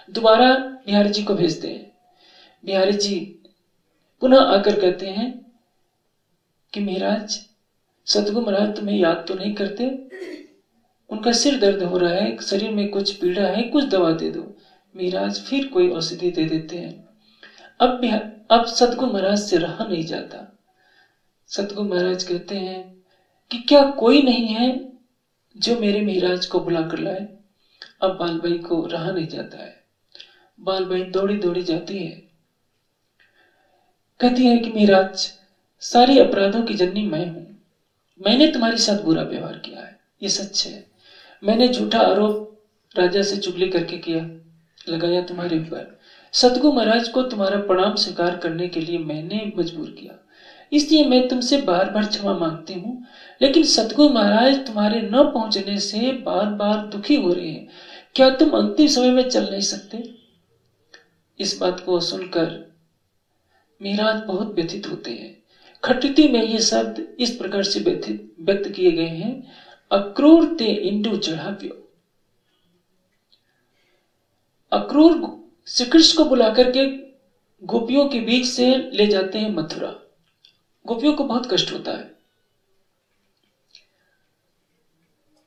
दोबारा बिहारी जी को भेजते हैं। बिहारी जी पुनः आकर कहते हैं कि महाराज, सतगुरु महाराज तुम्हें याद तो नहीं करते? उनका सिर दर्द हो रहा है, शरीर में कुछ पीड़ा है, कुछ दवा दे दो। महाराज फिर कोई औषधि दे देते हैं। अब अब सतगुरु महाराज से रहा नहीं जाता। सतगुरु महाराज कहते हैं कि क्या कोई नहीं है जो मेरे महाराज को बुला कर लाए। अब बालबाई को रहा नहीं जाता है। बालबाई दौड़ी दौड़ी जाती है। कहती है कि महाराज सारे अपराधों की जननी मैं हूँ। मैंने तुम्हारे साथ बुरा व्यवहार किया है। ये सच है। मैंने झूठा आरोप राजा से चुगली करके किया, लगाया तुम्हारे ऊपर। सतगु महाराज को तुम्हारा प्रणाम स्वीकार करने के लिए मैंने मजबूर किया। इसलिए मैं तुमसे बार बार क्षमा मांगती हूँ, लेकिन सतगुरु महाराज तुम्हारे न पहुँचने से बार बार दुखी हो रहे हैं। क्या तुम अंतिम समय में चल नहीं सकते? इस बात को सुनकर महाराज बहुत व्यथित होते हैं। खटती में ये शब्द इस प्रकार से व्यक्त किए गए हैं, अक्रूर ते इंडू चढ़ाव्यो अक्रूर श्री कृष्ण को बुलाकर के गोपियों के बीच से ले जाते हैं मथुरा। गोपियों को बहुत कष्ट होता है।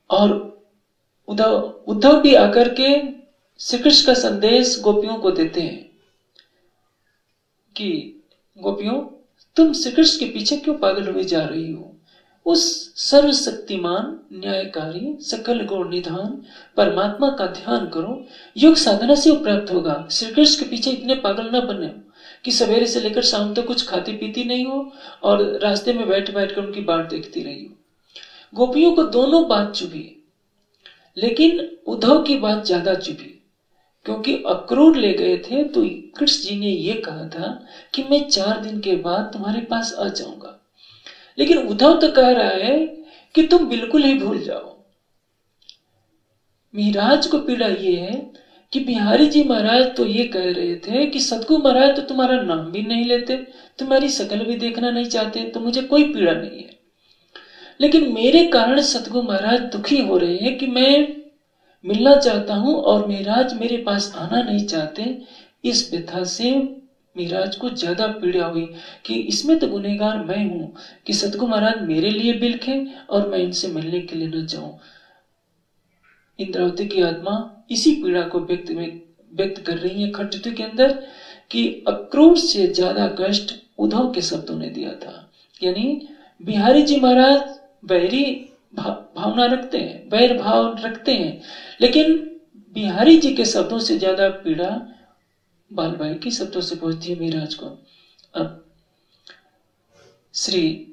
और उद्धव उद्धव भी आकर के श्री कृष्ण का संदेश गोपियों को देते हैं कि, गोपियों, तुम श्री कृष्ण के पीछे क्यों पागल हुए जा रही हो? उस सर्वशक्तिमान, न्यायकारी, सकल गुण निधान, परमात्मा का ध्यान करो। योग साधना से प्राप्त होगा। श्री कृष्ण के पीछे इतने पागल न बने कि सवेरे से लेकर शाम तक तो कुछ खाती पीती नहीं हो और रास्ते में बैठ बैठ कर उनकी बात देखती रही हो। गोपियों को दोनों बात चुभी, लेकिन उद्धव की बात ज़्यादा चुभी, क्योंकि अक्रूर ले गए थे। तो कृष्ण जी ने यह कहा था कि मैं चार दिन के बाद तुम्हारे पास आ जाऊँगा। लेकिन उद्धव तो कह रहा है कि तुम बिल्कुल ही भूल जाओ। मिराज को पीड़ा ये है कि बिहारी जी महाराज तो ये कह रहे थे कि सतगु महाराज तो तुम्हारा नाम भी नहीं लेते, तुम्हारी शकल भी देखना नहीं चाहते तो मुझे कोई पीड़ा नहीं है। लेकिन मेरे कारण सतगु महाराज दुखी हो रहे हैं कि मैं मिलना चाहता हूँ और मेराज मेरे पास आना नहीं चाहते, इस व्यथा से मिराज को ज़्यादा पीड़ा हुई कि इसमें तो गुनेगार मैं हूँ कि सतगु महाराज मेरे लिए बिलखे और मैं इनसे मिलने के लिए न जाऊँ। इंद्रावती की आत्मा इसी पीड़ा को व्यक्त में व्यक्त कर रही है खट्टू के अंदर कि अक्रूर से ज़्यादा कष्ट उद्धव के शब्दों ने दिया था। यानी, बिहारी जी महाराज बैरी भावना रखते हैं बैर भाव रखते हैं, लेकिन बिहारी जी के शब्दों से ज़्यादा पीड़ा बालबाई के शब्दों से पहुँचती है मेराज को। अब श्री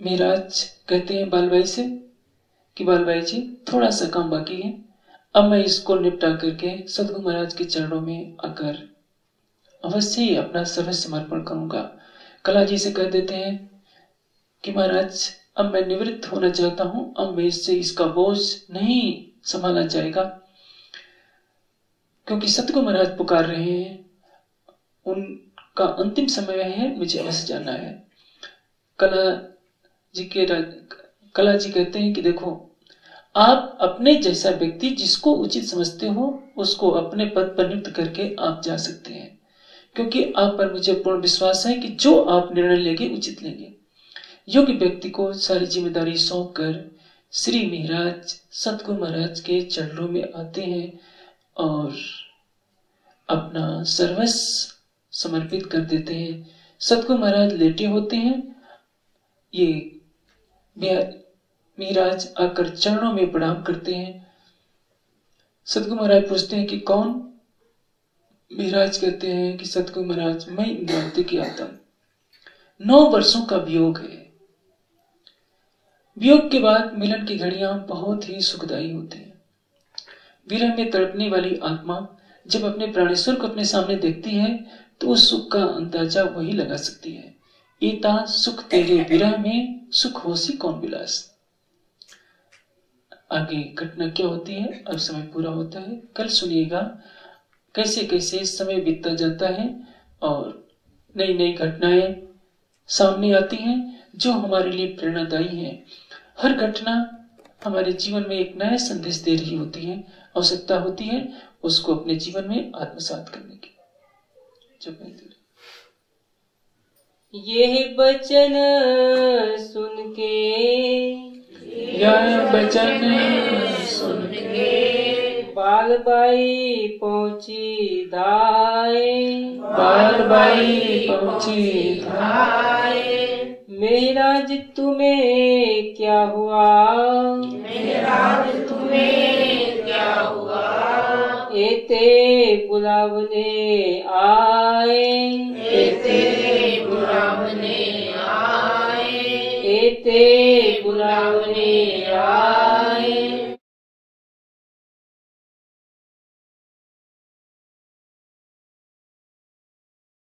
मेराज कहते हैं, बालबाई से कि बालबाई जी, थोड़ा सा काम बाकी है। अब मैं इसको निपटा करके सदगु महाराज के चरणों में आकर अवश्य ही अपना सर्व समर्पण करूँगा। कला जी से कह देते हैं कि महाराज, अब मैं निवृत्त होना चाहता हूँ, अब मैं इससे इसका बोझ नहीं संभाला जाएगा। क्योंकि सतगु महाराज पुकार रहे हैं। उनका अंतिम समय है, मुझे अवश्य जाना है। कला जी के कला जी कहते हैं कि देखो, आप अपने जैसा व्यक्ति जिसको उचित समझते हो, उसको अपने पद पर नियुक्त करके आप जा सकते हैं। क्योंकि आप पर मुझे पूर्ण विश्वास है कि जो आप निर्णय लेंगे, उचित लेंगे। योग्य व्यक्ति को सारी ज़िम्मेदारी सौंप कर श्री महाराज, सतगुरु महाराज के चरणों में आते हैं। और अपना सर्वस्व समर्पित कर देते हैं। सतगुरु महाराज लेटे होते हैं। ये मीराज आकर चरणों में प्रणाम करते हैं। सतगुरु महाराज पूछते हैं कि कौन? महाराज कहते हैं कि सतगुरु महाराज, मैं इंद्रावती की आत्मा। नौ वर्षों का वियोग है। वियोग के बाद मिलन की घड़ियाँ बहुत ही सुखदायी होती हैं। विरह में तड़पने वाली आत्मा जब अपने प्राणेश्वर को अपने सामने देखती है तो उस सुख का अंदाज़ा वही लगा सकती है। एता सुख तेरे विरह में, सुख होसी कौन विलास? आगे घटना क्या होती है? अब समय पूरा होता है। कल सुनिएगा कैसे कैसे समय बीतता जाता है और नई नई घटनाएँ सामने आती हैं जो हमारे लिए प्रेरणादायी हैं। हर घटना हमारे जीवन में एक नया संदेश दे रही होती है आवश्यकता होती है उसको अपने जीवन में आत्मसात करने की ये बचन सुन के यह बचन सुन के बाल बाई पहुँची धाए बाल बाई पहुँची धाए मेरा तुम्हें क्या हुआ? मेरा तुम्हें क्या हुआ? एते बुलावने आए। एते बुलावने आए। एते बुलावने आए।